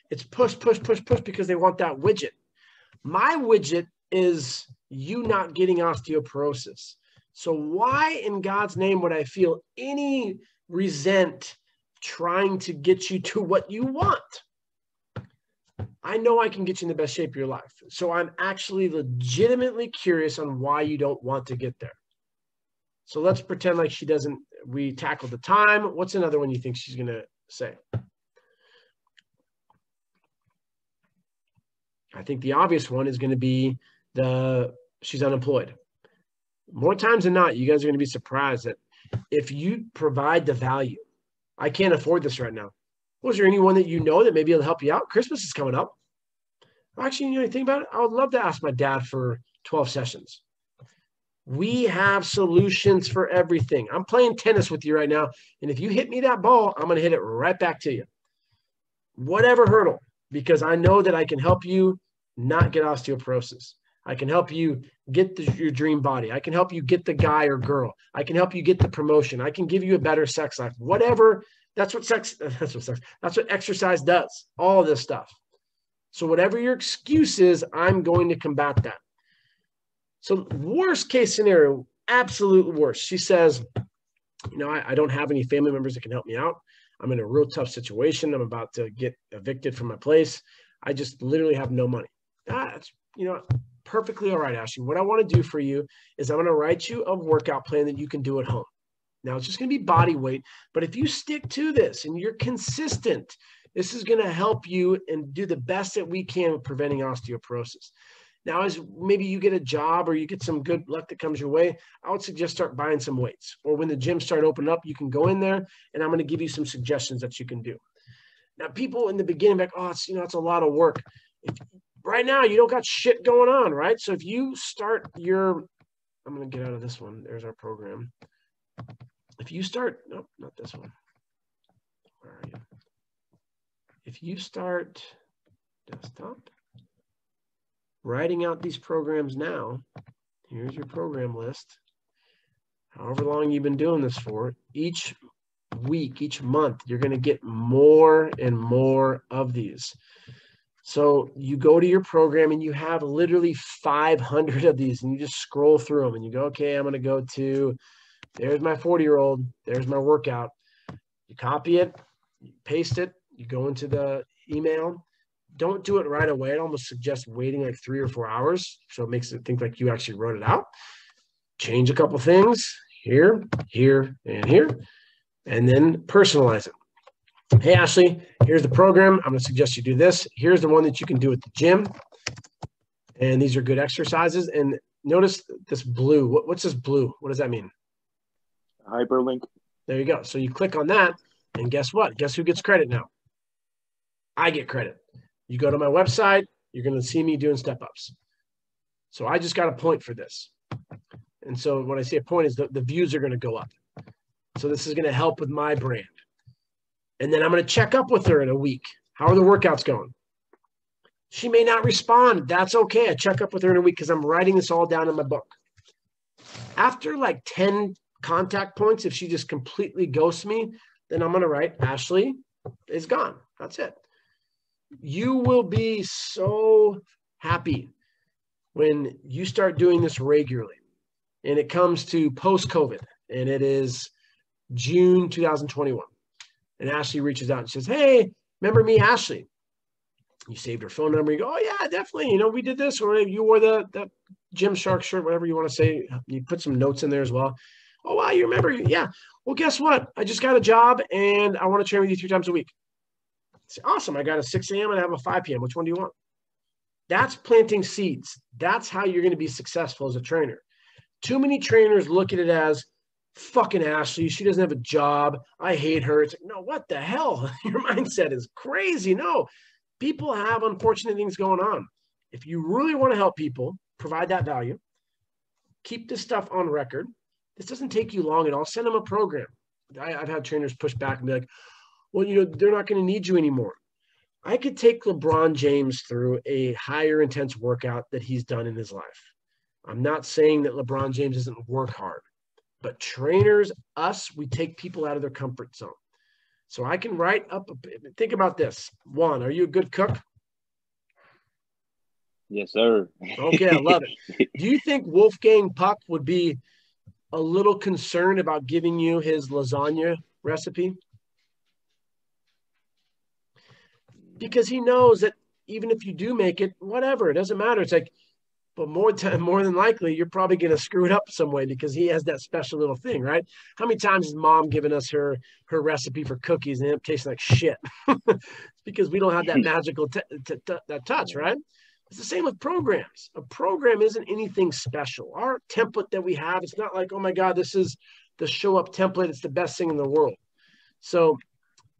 It's push, push, push, push because they want that widget. My widget is you not getting osteoporosis. So why in God's name would I feel any resent trying to get you to what you want? I know I can get you in the best shape of your life. So I'm actually legitimately curious on why you don't want to get there. So let's pretend like she doesn't we tackled the time. What's another one you think she's going to say? I think the obvious one is going to be the she's unemployed. More times than not, you guys are going to be surprised that if you provide the value, I can't afford this right now. Was there anyone that you know that maybe will help you out? Christmas is coming up. Actually, you know anything about it? I would love to ask my dad for 12 sessions. We have solutions for everything. I'm playing tennis with you right now. And if you hit me that ball, I'm going to hit it right back to you. Whatever hurdle, because I know that I can help you not get osteoporosis. I can help you get the, your dream body. I can help you get the guy or girl. I can help you get the promotion. I can give you a better sex life. Whatever. That's what sex. [laughs] That's what sex. That's what exercise does. All this stuff. So whatever your excuse is, I'm going to combat that. So, worst case scenario, absolute worst. She says, You know, I, I don't have any family members that can help me out. I'm in a real tough situation. I'm about to get evicted from my place. I just literally have no money. That's, you know, perfectly all right, Ashley. What I want to do for you is I'm going to write you a workout plan that you can do at home. Now, it's just going to be body weight, but if you stick to this and you're consistent, this is going to help you and do the best that we can with preventing osteoporosis. Now, as maybe you get a job or you get some good luck that comes your way, I would suggest start buying some weights. Or when the gyms start opening up, you can go in there and I'm going to give you some suggestions that you can do. Now, people in the beginning like, oh, it's you know, it's a lot of work. If, right now, you don't got shit going on, right? So if you start your, I'm going to get out of this one. There's our program. If you start, no, not this one. Where are you? If you start desktop writing out these programs now, here's your program list. However long you've been doing this for, each week, each month, you're going to get more and more of these. So you go to your program and you have literally 500 of these, and you just scroll through them and you go, okay, I'm going to go to, there's my 40 year old, there's my workout. You copy it, you paste it, you go into the email. Don't do it right away. It almost suggests waiting like three or four hours. So it makes it think like you actually wrote it out. Change a couple things here, here, and here, and then personalize it hey, Ashley, here's the program. I'm going to suggest you do this. Here's the one that you can do at the gym. And these are good exercises. And notice this blue. What, what's this blue? What does that mean? Hyperlink. There you go. So you click on that, and guess what? Guess who gets credit now? I get credit. You go to my website, you're going to see me doing step ups. So I just got a point for this. And so when I say a point is the, the views are going to go up. So this is going to help with my brand. And then I'm going to check up with her in a week. How are the workouts going? She may not respond. That's okay. I check up with her in a week because I'm writing this all down in my book. After like 10 contact points, if she just completely ghosts me, then I'm going to write Ashley is gone. That's it. You will be so happy when you start doing this regularly. And it comes to post COVID, and it is June 2021 and Ashley reaches out and says, Hey, remember me, Ashley? You saved her phone number. You go, Oh, yeah, definitely. You know, we did this, or you wore the, the Gymshark shirt, whatever you want to say. You put some notes in there as well. Oh, wow, you remember? Yeah. Well, guess what? I just got a job and I want to train with you three times a week. It's awesome. I got a 6 a.m. and I have a 5 p.m. Which one do you want? That's planting seeds. That's how you're going to be successful as a trainer. Too many trainers look at it as fucking Ashley. She doesn't have a job. I hate her. It's like, no, what the hell? [laughs] Your mindset is crazy. No, people have unfortunate things going on. If you really want to help people, provide that value, keep this stuff on record. This doesn't take you long at all. Send them a program. I, have had trainers push back and be like, well, you know, they're not going to need you anymore. I could take LeBron James through a higher intense workout that he's done in his life. I'm not saying that LeBron James doesn't work hard. But trainers, us, we take people out of their comfort zone. So I can write up, a, think about this. One, are you a good cook? Yes, sir. okay, I love it. [laughs] Do you think Wolfgang Puck would be a little concerned about giving you his lasagna recipe? Because he knows that even if you do make it, whatever, it doesn't matter. It's like but more time, [laughs] more than likely, you're probably going to screw it up some way because he has that special little thing, right? How many times has mom given us her her recipe for cookies and it tastes like shit? [laughs] it's because we don't have that [laughs] magical t- t- t- that touch, right? It's the same with programs. A program isn't anything special. Our template that we have, it's not like, oh my God, this is the show up template. It's the best thing in the world. So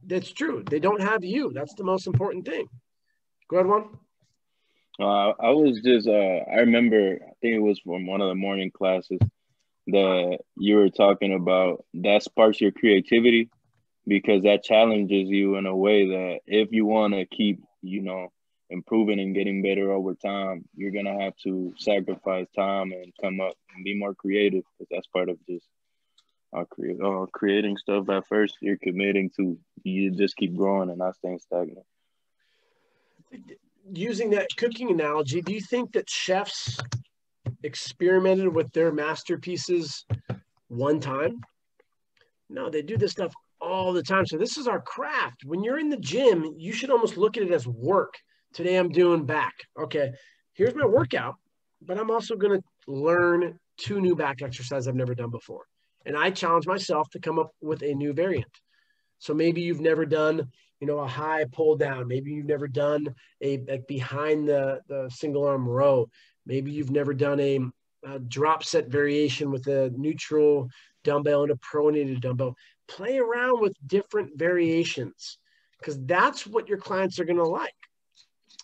that's true. They don't have you. That's the most important thing. Go ahead, one. Uh, I was just, uh, I remember, I think it was from one of the morning classes that you were talking about that sparks your creativity because that challenges you in a way that if you want to keep, you know, improving and getting better over time, you're to have to sacrifice time and come up and be more creative because that's part of just uh, create, uh, creating stuff at first. You're committing to, you just keep growing and not staying stagnant using that cooking analogy, do you think that chefs experimented with their masterpieces one time? No, they do this stuff all the time. So this is our craft. When you're in the gym, you should almost look at it as work. Today I'm doing back. Okay, here's my workout, but I'm also going to learn two new back exercises I've never done before. And I challenge myself to come up with a new variant. So maybe you've never done you know, a high pull down. Maybe you've never done a like behind the, the single arm row. Maybe you've never done a, a drop set variation with a neutral dumbbell and a pronated dumbbell. Play around with different variations because that's what your clients are going to like.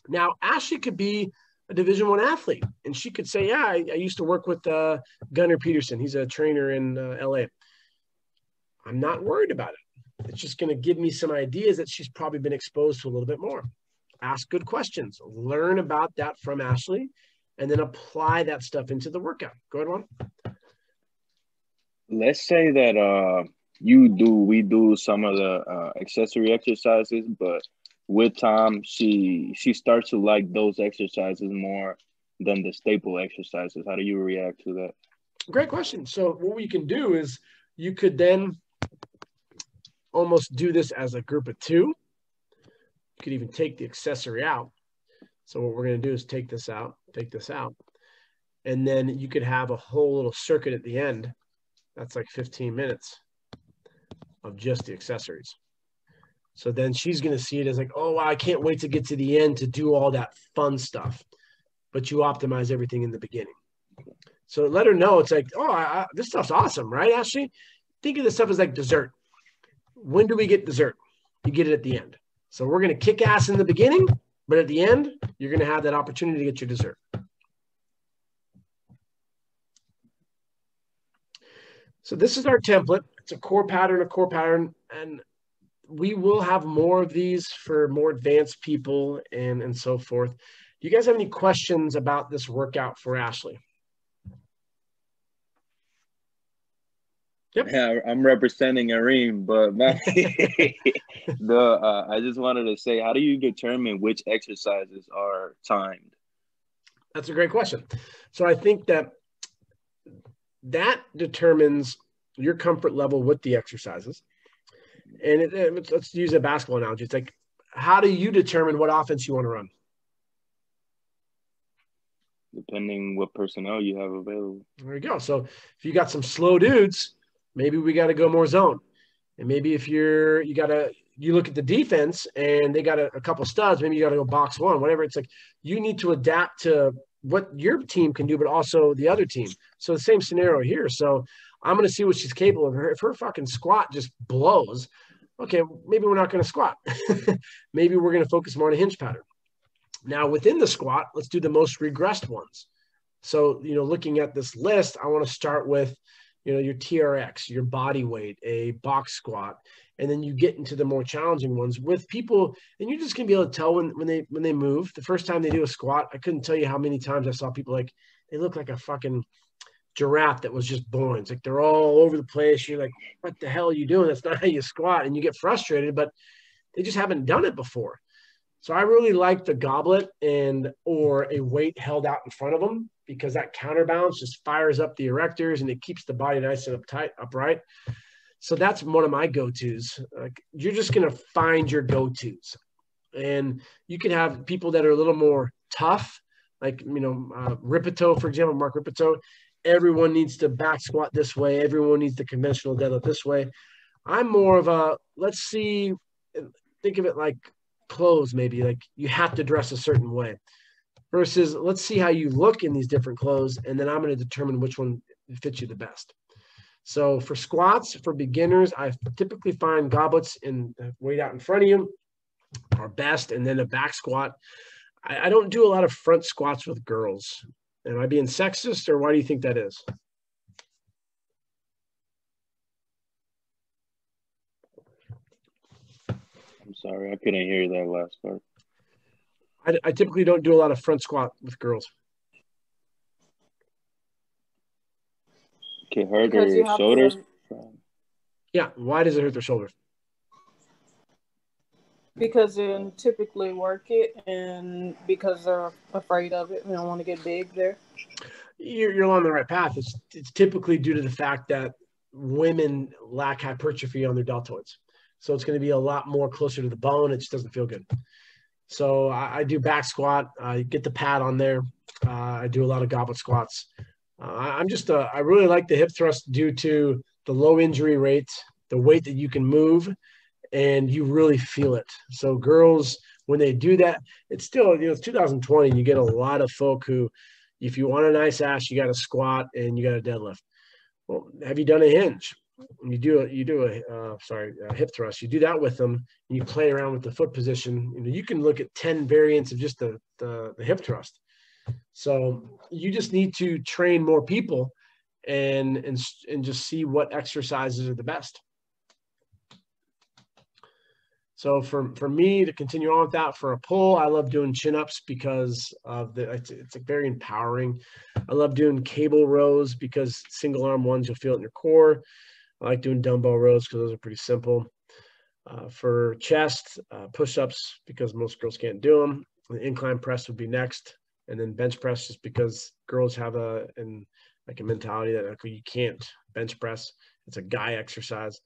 Now, Ashley could be a Division One athlete, and she could say, "Yeah, I, I used to work with uh, Gunnar Peterson. He's a trainer in uh, LA. I'm not worried about it it's just going to give me some ideas that she's probably been exposed to a little bit more. Ask good questions, learn about that from Ashley, and then apply that stuff into the workout. Go ahead, Juan. Let's say that uh, you do, we do some of the uh, accessory exercises, but with time she she starts to like those exercises more than the staple exercises. How do you react to that? Great question. So what we can do is you could then almost do this as a group of two. You could even take the accessory out. So what we're going to do is take this out, take this out, and then you could have a whole little circuit at the end. That's like 15 minutes of just the accessories. So then she's going to see it as like, oh, wow, I can't wait to get to the end to do all that fun stuff. But you optimize everything in the beginning. So let her know it's like, oh, I, I, this stuff's awesome, right, Ashley? Think of this stuff as like dessert. When do we get dessert? You get it at the end. So we're going to kick ass in the beginning, but at the end, you're going to have that opportunity to get your dessert. So this is our template. It's a core pattern, a core pattern, and we will have more of these for more advanced people and, and so forth. Do you guys have any questions about this workout for Ashley? Yep. Yeah, I'm representing Areem, but [laughs] my, the uh, I just wanted to say, how do you determine which exercises are timed? That's a great question. So I think that that determines your comfort level with the exercises. And it, it, let's use a basketball analogy. It's like, how do you determine what offense you want to run? Depending what personnel you have available. There you go. So if you got some slow dudes, maybe we got to go more zone. And maybe if you're you got to you look at the defense and they got a, a couple studs, maybe you got to go box one, whatever. It's like you need to adapt to what your team can do, but also the other team. So the same scenario here. So I'm going to see what she's capable of. If her fucking squat just blows, okay, maybe we're not going to squat. [laughs] maybe we're going to focus more on a hinge pattern. Now within the squat, let's do the most regressed ones. So you know, looking at this list, I want to start with you know, your TRX, your body weight, a box squat, and then you get into the more challenging ones with people, and you're just gonna be able to tell when when they when they move. The first time they do a squat, I couldn't tell you how many times I saw people like they look like a fucking giraffe that was just born. It's like they're all over the place. You're like, what the hell are you doing? That's not how you squat, and you get frustrated, but they just haven't done it before. So I really like the goblet and or a weight held out in front of them because that counterbalance just fires up the erectors and it keeps the body nice and uptight, upright. So that's one of my go-tos. Like you're just gonna find your go-tos, and you can have people that are a little more tough, like you know uh, Rippetoe, for example, Mark Rippetoe. Everyone needs to back squat this way. Everyone needs the conventional deadlift this way. I'm more of a let's see. Think of it like clothes maybe like you have to dress a certain way versus let's see how you look in these different clothes and then i'm going to determine which one fits you the best so for squats for beginners i typically find goblets and uh, weight out in front of you are best and then a back squat I, I don't do a lot of front squats with girls am i being sexist or why do you think that is I'm sorry, I couldn't hear that last part. I, I typically don't do a lot of front squat with girls. Okay, hurt their shoulders. To, yeah, why does it hurt their shoulders? Because they typically work it, and because they're afraid of it, they don't want to get big there. You're, you're on the right path. It's, it's typically due to the fact that women lack hypertrophy on their deltoids. So it's going to be a lot more closer to the bone. It just doesn't feel good. So I, I do back squat. I get the pad on there. Uh, I do a lot of goblet squats. Uh, I'm just, uh, I really like the hip thrust due to the low injury rate, the weight that you can move, and you really feel it. So girls, when they do that, it's still, you know, it's 2020. You get a lot of folk who, if you want a nice ass, you got to squat and you got to deadlift. Well, have you done a hinge? you do a, you do a uh, sorry a hip thrust, you do that with them, and you play around with the foot position. You know, you can look at ten variants of just the, the, the hip thrust. So you just need to train more people, and and and just see what exercises are the best. So for, for me to continue on with that for a pull, I love doing chin ups because of the it's, it's very empowering. I love doing cable rows because single arm ones you'll feel it in your core. I like doing dumbbell rows because those are pretty simple. Uh, for chest, uh, push-ups because most girls can't do them. The incline press would be next, and then bench press just because girls have a and like a mentality that you can't bench press. It's a guy exercise.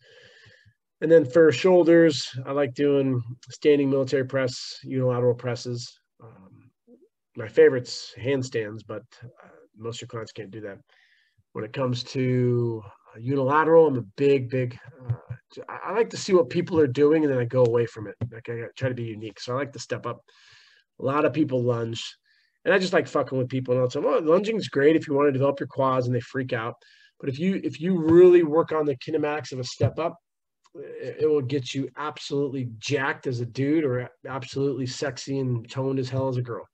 And then for shoulders, I like doing standing military press, unilateral presses. Um, my favorite's handstands, but uh, most of your clients can't do that. When it comes to uh, unilateral, I'm a big, big. Uh, I like to see what people are doing, and then I go away from it. Like I try to be unique, so I like to step up. A lot of people lunge, and I just like fucking with people. And I'll tell them, oh, lunging's great if you want to develop your quads, and they freak out. But if you if you really work on the kinematics of a step up, it, will get you absolutely jacked as a dude, or absolutely sexy and toned as hell as a girl.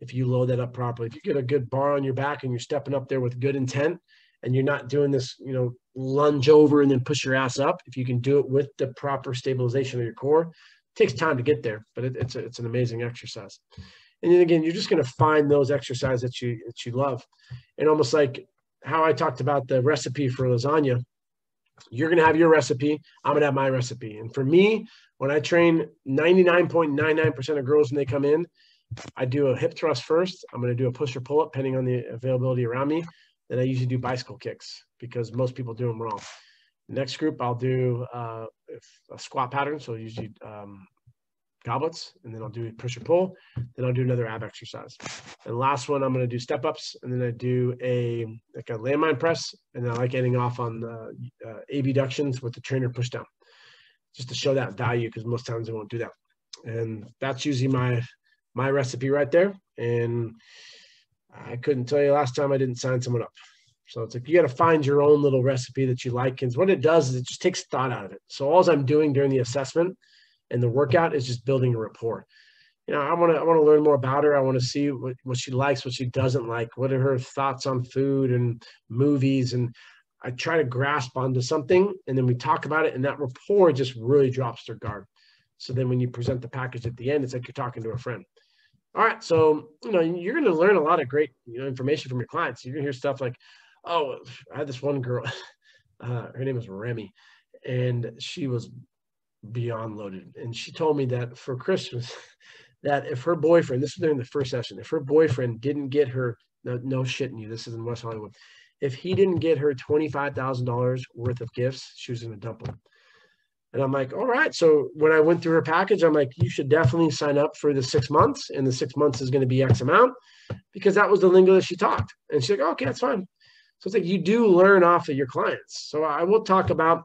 If you load that up properly, if you get a good bar on your back and you're stepping up there with good intent, and you're not doing this, you know, lunge over and then push your ass up. If you can do it with the proper stabilization of your core, it takes time to get there, but it, it's a, it's an amazing exercise. And then again, you're just going to find those exercises that you that you love, and almost like how I talked about the recipe for lasagna. You're going to have your recipe. I'm going to have my recipe. And for me, when I train 99.99% of girls when they come in, I do a hip thrust first. I'm going to do a push or pull up, depending on the availability around me. Then I usually do bicycle kicks because most people do them wrong. Next group, I'll do uh, a squat pattern. So usually um, goblets, and then I'll do push or pull. Then I'll do another ab exercise. And last one, I'm going to do step ups, and then I do a like a landmine press, and then I like ending off on the uh, abductions with the trainer push down, just to show that value because most times they won't do that. And that's usually my my recipe right there. And I couldn't tell you last time I didn't sign someone up. So it's like you got to find your own little recipe that you like. And what it does is it just takes thought out of it. So all I'm doing during the assessment and the workout is just building a rapport. You know, I want to I want to learn more about her. I want to see what, what she likes, what she doesn't like, what are her thoughts on food and movies. And I try to grasp onto something and then we talk about it and that rapport just really drops their guard. So then when you present the package at the end, it's like you're talking to a friend. All right, so you know you're going to learn a lot of great you know information from your clients. You're going to hear stuff like, "Oh, I had this one girl, [laughs] uh, her name was Remy, and she was beyond loaded, and she told me that for Christmas, [laughs] that if her boyfriend, this was during the first session, if her boyfriend didn't get her, no, no shitting you, this is in West Hollywood, if he didn't get her twenty five thousand dollars worth of gifts, she was going to dump him. And I'm like, all right. So when I went through her package, I'm like, you should definitely sign up for the six months, and the six months is going to be X amount because that was the lingo that she talked. And she's like, okay, that's fine. So it's like you do learn off of your clients. So I will talk about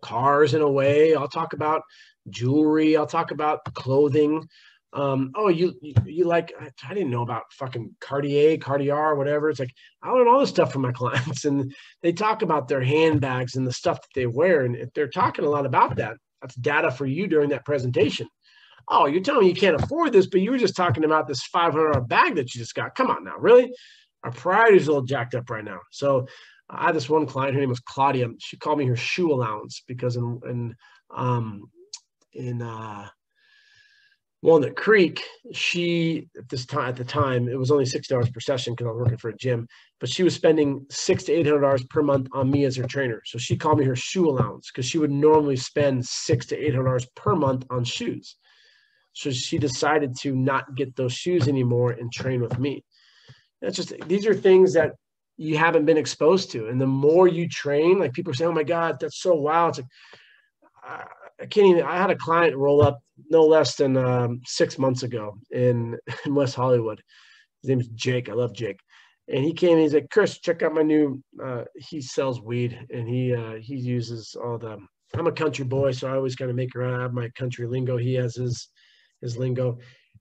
cars in a way. I'll talk about jewelry. I'll talk about clothing um, oh, you, you, you like, I didn't know about fucking Cartier, Cartier, whatever. It's like, I learn all this stuff from my [laughs] clients and they talk about their handbags and the stuff that they wear. And if they're talking a lot about that, that's data for you during that presentation. Oh, you're telling me you can't afford this, but you were just talking about this $500 bag that you just got. Come on now, really? Our priorities are a little jacked up right now. So I had this one client, her name was Claudia. She called me her shoe allowance because in, in, um, in, uh, Walnut Creek, she at this time at the time it was only six dollars per session because I was working for a gym, but she was spending six to eight hundred dollars per month on me as her trainer. So she called me her shoe allowance because she would normally spend six to eight hundred dollars per month on shoes. So she decided to not get those shoes anymore and train with me. That's just these are things that you haven't been exposed to, and the more you train, like people say, "Oh my God, that's so wild!" It's like I can't even. I had a client roll up no less than um, six months ago in, [laughs] in West Hollywood. His name's Jake. I love Jake. And he came and he's like, Chris, check out my new. Uh, he sells weed and he uh, he uses all the. I'm a country boy, so I always kind of make around. I have my country lingo. He has his his lingo,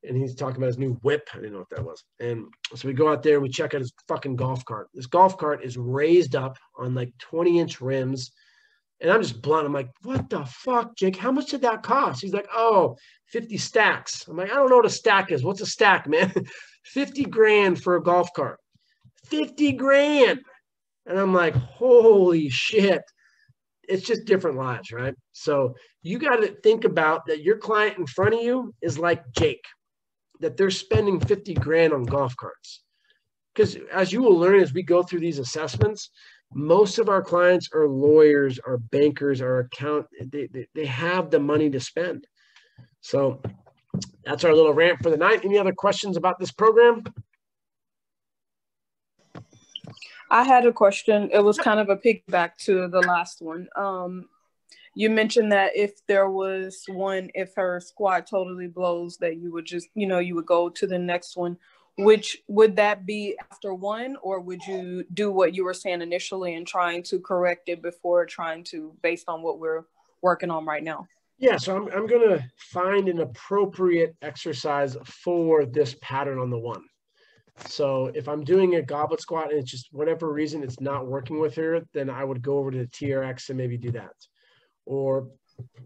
and he's talking about his new whip. I didn't know what that was. And so we go out there and we check out his fucking golf cart. This golf cart is raised up on like 20 inch rims and I'm just blunt. I'm like, what the fuck, Jake? How much did that cost? He's like, oh, 50 stacks. I'm like, I don't know what a stack is. What's a stack, man? [laughs] 50 grand for a golf cart. 50 grand. And I'm like, holy shit. It's just different lives, right? So you got to think about that your client in front of you is like Jake, that they're spending 50 grand on golf carts. because as you will learn as we go through these assessments, most of our clients are lawyers, are bankers, are account. They, they, they have the money to spend. So that's our little rant for the night. Any other questions about this program? I had a question. It was kind of a piggyback to the last one. Um, you mentioned that if there was one, if her squat totally blows, that you would just, you know, you would go to the next one. Which would that be after one, or would you do what you were saying initially and trying to correct it before trying to, based on what we're working on right now? Yeah, so I'm, I'm going to find an appropriate exercise for this pattern on the one. So if I'm doing a goblet squat and it's just whatever reason it's not working with her, then I would go over to the TRX and maybe do that. Or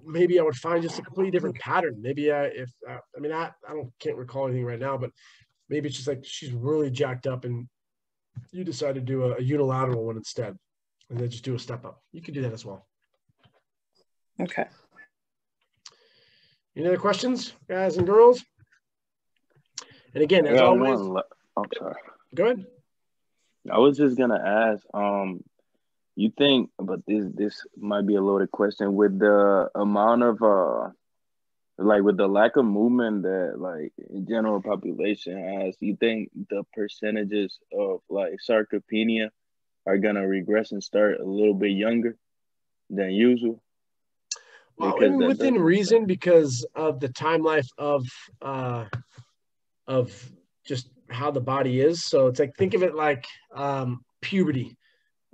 maybe I would find just a completely different pattern. Maybe I, if uh, I mean I, I don't can't recall anything right now, but maybe it's just like she's really jacked up and you decide to do a, a unilateral one instead, and then just do a step up. You can do that as well. Okay. Any other questions, guys and girls? And again, as always, I'm sorry. go ahead. I was just gonna ask. Um, you think, but this this might be a loaded question with the amount of uh, like with the lack of movement that like general population has. You think the percentages of like sarcopenia are gonna regress and start a little bit younger than usual? Well, and that within reason because of the time life of uh, of just how the body is. So it's like think of it like um, puberty,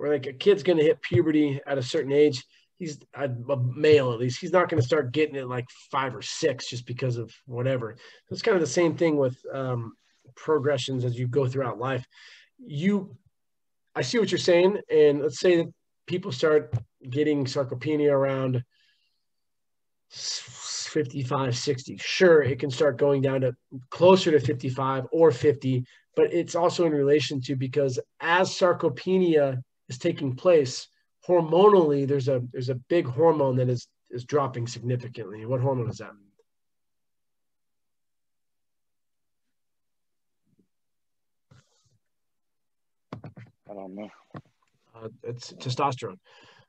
where like a kid's going to hit puberty at a certain age. He's a, a male at least. He's not going to start getting it like five or six just because of whatever. So it's kind of the same thing with um, progressions as you go throughout life. You, I see what you're saying, and let's say that people start getting sarcopenia around 55 60 sure it can start going down to closer to 55 or 50 but it's also in relation to because as sarcopenia is taking place hormonally there's a there's a big hormone that is is dropping significantly what hormone is that I don't know. uh, it's testosterone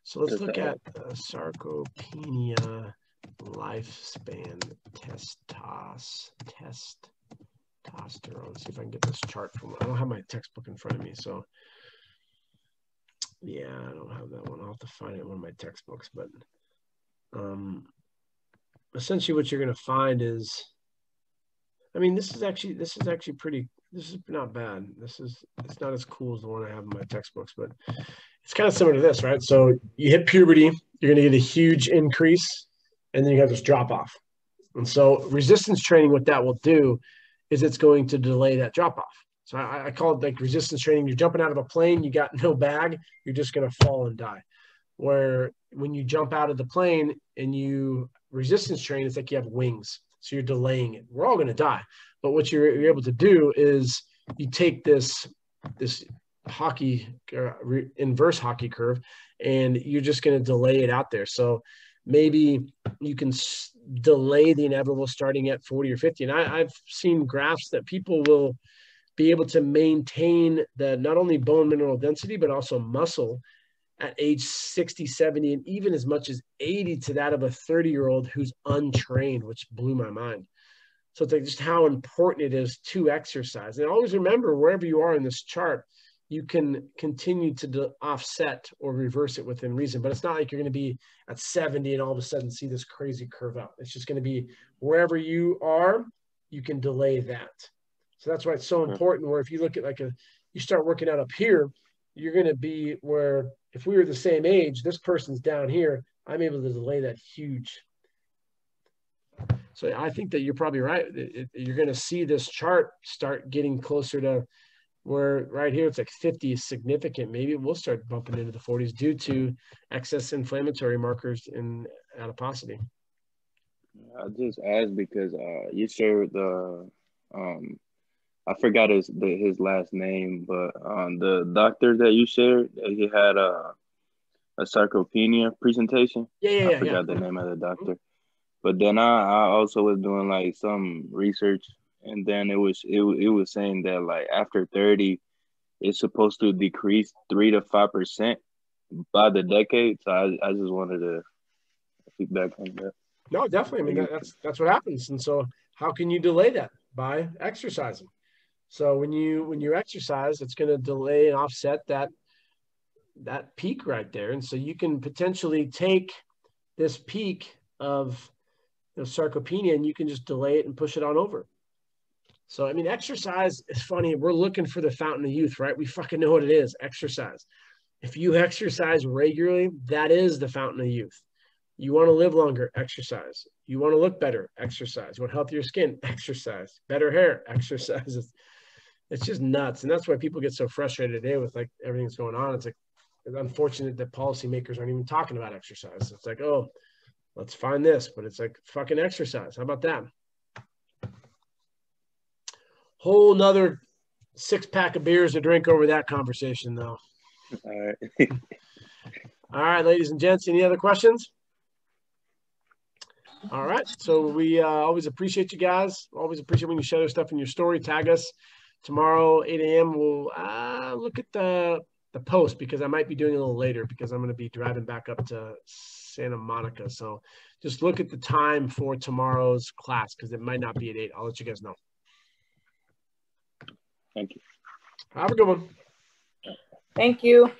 so let's look at uh, sarcopenia lifespan testos test testosterone. See if I can get this chart from. I don't have my textbook in front of me, so yeah, I don't have that one. I'll have to find it in one of my textbooks. But um, essentially, what you're going to find is, I mean, this is actually this is actually pretty. This is not bad. This is it's not as cool as the one I have in my textbooks, but it's kind of similar to this, right? So you hit puberty, you're going to get a huge increase, and then you have this drop off. And so resistance training, what that will do is it's going to delay that drop off. So I, I call it like resistance training. You're jumping out of a plane, you got [laughs] no bag, you're just going to fall and die. Where when you jump out of the plane and you resistance train, it's like you have wings. So you're delaying it. We're all going to die. But what you're, you're able to do is you take this this hockey uh, inverse hockey curve, and you're just going to delay it out there. So maybe you can s- delay the inevitable starting at 40 or 50. And I, I've seen graphs that people will be able to maintain the not only bone mineral density, but also muscle at age 60, 70, and even as much as 80 to that of a 30 year old who's untrained, which blew my mind. So it's like just how important it is to exercise. And always remember, wherever you are in this chart, you can continue to offset or reverse it within reason. But it's not like you're going to be at 70 and all of a sudden see this crazy curve up. It's just going to be wherever you are, you can delay that. So that's why it's so important. Where if you look at like a, you start working out up here, you're going to be where if we were the same age, this person's down here, I'm able to delay that huge. So I think that you're probably right. It- it- you're going to see this chart start getting closer to where right here it's like 50 is significant. Maybe we'll start bumping into the 40s due to excess inflammatory markers in adiposity. I just asked because uh, you shared the um, I forgot his the, his last name, but um, the doctor that you shared, he had a a sarcopenia presentation. Yeah, yeah, I yeah. forgot yeah. the mm-hmm. name of the mm-hmm. doctor. But then I, I also was doing like some research, and then it was it, it was saying that like after thirty, it's supposed to decrease three to five percent by the decade. So I, I just wanted to feedback on that. No, definitely. I mean, that, that's that's what happens. And so, how can you delay that by exercising? So when you when you exercise, it's going to delay and offset that that peak right there. And so you can potentially take this peak of you know, sarcopenia and you can just delay it and push it on over. So I mean, exercise is funny. We're looking for the fountain of youth, right? We fucking know what it is. Exercise. If you exercise regularly, that is the fountain of youth. You want to live longer, exercise. You want to look better, exercise. You want healthier skin, [laughs] exercise. Better hair, [laughs] exercise. It's, just nuts. And that's why people get so frustrated today with like everything that's going on. It's like it's unfortunate that policymakers aren't even talking about exercise. It's like, oh, let's find this, but it's like fucking exercise. How about that? Whole nother six pack of beers to drink over that conversation, though. All right. [laughs] All right, ladies and gents, any other questions? All right. So we uh, always appreciate you guys. Always appreciate when you share stuff in your story. Tag us tomorrow, 8 a.m. We'll uh, look at the the post because I might be doing a little later because I'm going to be driving back up to Santa Monica. So just look at the time for tomorrow's class because it might not be at eight. I'll let you guys know. Thank you. Have a good one. Thank you.